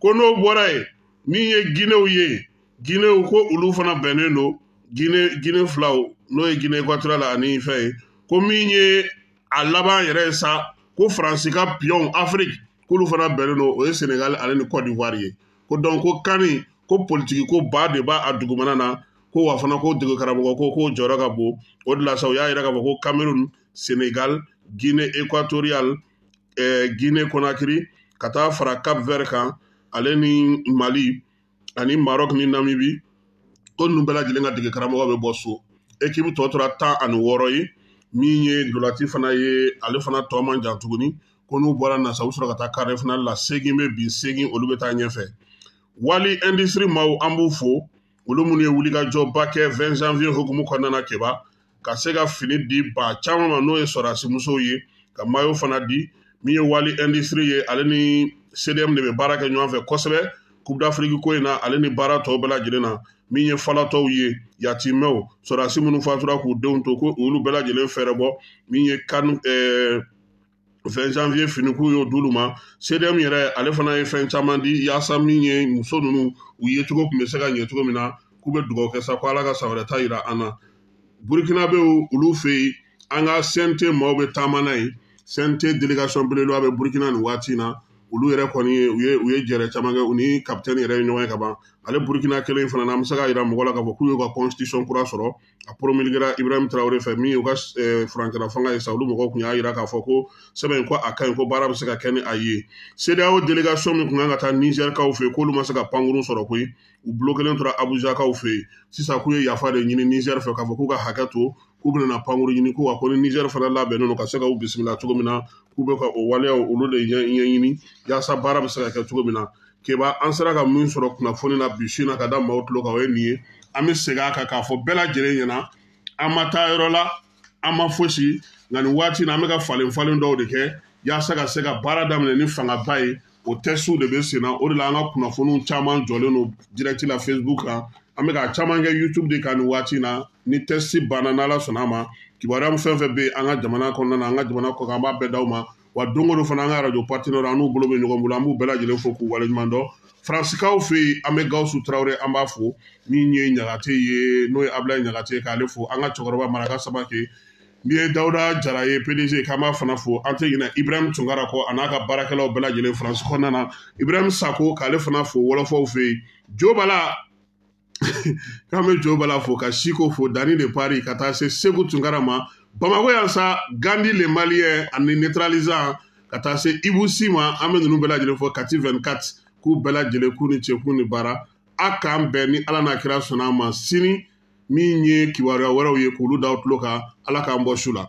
ko n'o bɔra ye min ye ginew ye ginew ko olu fana bɛnnen don gine gine filaw n'o ye gine ekwatoriyal ani fɛn ye ko min ye a laban yɛrɛ ye sa ko faransi ka piyɔnw afiriki k'olu fana bɛnnen don o ye senegali ale ni kɔdiwari ye ko dɔn ko kani ko politiki ko ba de b'a a dugumana na ko wa fana ko dege karamɔgɔ ko k'o jɔyɔrɔ ka bon o de la sa u y'a yira k'a fɔ ko cameroun senegal guinée équatoriale eh, guinée conakry ka taa fara cap vert kan ale ni mali ani maroc ni namibi ko ninnu bɛɛ lajɛlen ka dege karamɔgɔ bɛ bɔ so ekipu tɔ tora tan ani wɔɔrɔ ye min ye dolati fana ye ale fana tɔ man jan tuguni ko n'u bɔra na sa u sɔrɔ ka taa kare fana la segin bɛ bin segin olu bɛ taa ɲɛfɛ wali indisiri maaw an b'u fo olu minnu ye wulikajɔba kɛ 20 janvier hukumu kɔnɔna na keba ka se ka fini di ba caman ma n'o ye sɔrɔdasimusow ye ka mayo fana di min ye wali indisiri ye ale ni cdm de bɛ baara kɛ ɲɔgɔn fɛ kosɛbɛ coupe d'afrique ko in na ale ni baara tɔw bɛɛ lajɛlen na min ye falatɔw ye yatimɛw sɔrɔdasi minnu fatura k'u denw to ko olu bɛɛ lajɛlen fɛɛrɛ bɔ min ye kan ɛɛ fɛn janvier finiko y'o d'olu ma cdm yɛrɛ ale fana ye fɛn caman di yaasa min ye muso ninnu u yecogo tun bɛ se ka ɲɛ cogo min na k'u bɛ dugawu kɛ sa ko ala ka san wɛrɛ ta yira an na burukinabew olu fɛ yen an ka cnt maaw bɛ taama n'a ye cnt delegation belebeleba bɛ burukina nin waati in na olu yɛrɛ kɔni ye u ye u ye jɛrɛ caman kɛ u ni kapitɛni yɛrɛ ye ɲɔgɔn ye ka ban ale burukina kelen fana na an bɛ se ka yira mɔgɔ la k'a fɔ k'u y'u ka constitution kura sɔrɔ a poromiligera ibrahim tarawele fɛ min y'u ka eh, furancɛla fanga ye sa olu mɔgɔw tun y'a jira k'a fɔ ko sɛbɛn ko a ka ɲi ko baara bɛ se ka kɛ ni a ye sedeyawo delegation min tun kan ka taa nizɛrikaw fɛ yen k'olu ma se ka pankurun sɔrɔ koyi u bulo kelen tora abuzakaw fɛ yen sisan k'u ye yafa de ɲini nizɛri fɛ k'a fɔ k'u ka hakɛ to k'u bɛna pankurun ɲini ko wa ko ni nizɛri fana labɛnnen don ka se ka u bisimila cogo min na k'u bɛ ka o waleyaw olu de ɲɛɲini yaasa baara bɛ se ka kɛ cogo min na keba an sera ka min sɔrɔ kunnafoni na bi su na ka da maaw tulo kan o ye nin ye an bɛ segin a kan k'a fɔ bɛɛ lajɛlen ɲɛna an ma taa yɔrɔ la an ma fosi nka nin waati in na an bɛ ka falen falen dɔw de kɛ yaasa ka se ka baara daminɛ ni fangaba ye o tɛsiw de bɛ sen na o de la an ka kunnafoniw caman jɔlen don direct la facebook kan an bɛ ka caman kɛ youtube de kan nin waati in na ni tɛsi banna n'ala sɔnna a ma kibaruya fɛn fɛn bɛ an ka jamana kɔnɔna na an ka jamana kɔkan an b'a bɛɛ d'aw ma wa don o don fana an ka arajo patino an n'u bolo bɛ ɲɔgɔn bolo an b'u bɛɛ lajɛlen fo k'u waleɲuman dɔn faransikaw fɛ yen an bɛ gawusu tarawele an b'a fo min ye ɲagate ye n'o ye abulayi ɲagate ye k'ale fo an ka cɛkɔrɔba maraka sabake min ye dawuda jara ye pdg k'an b'a fana fo an tɛ ɲinɛ ibrahim tunkara kɔ a n'a ka baarakɛlaw bɛɛ lajɛlen faransi kɔnɔna na ibrahim sako k'ale fana fo wɔlɔfɔw fɛ yen jo b'a la k'an bɛ jo bala fo ka siko fo danni de pari ka taa se segu tunkara ma bamakɔ yan sa gandi le maliyɛ ani neutralisant ka taa se ibusi ma an bɛ ninnu bɛɛ lajɛlen fɔ kati 24 k'u bɛɛ lajɛlen k'u ni ce k'u ni baara a k'an bɛn ni ala n'a kira sɔnna ma sini min ye kibaruya wɛrɛw ye k'olu da tulo kan ala k'an bɔ su la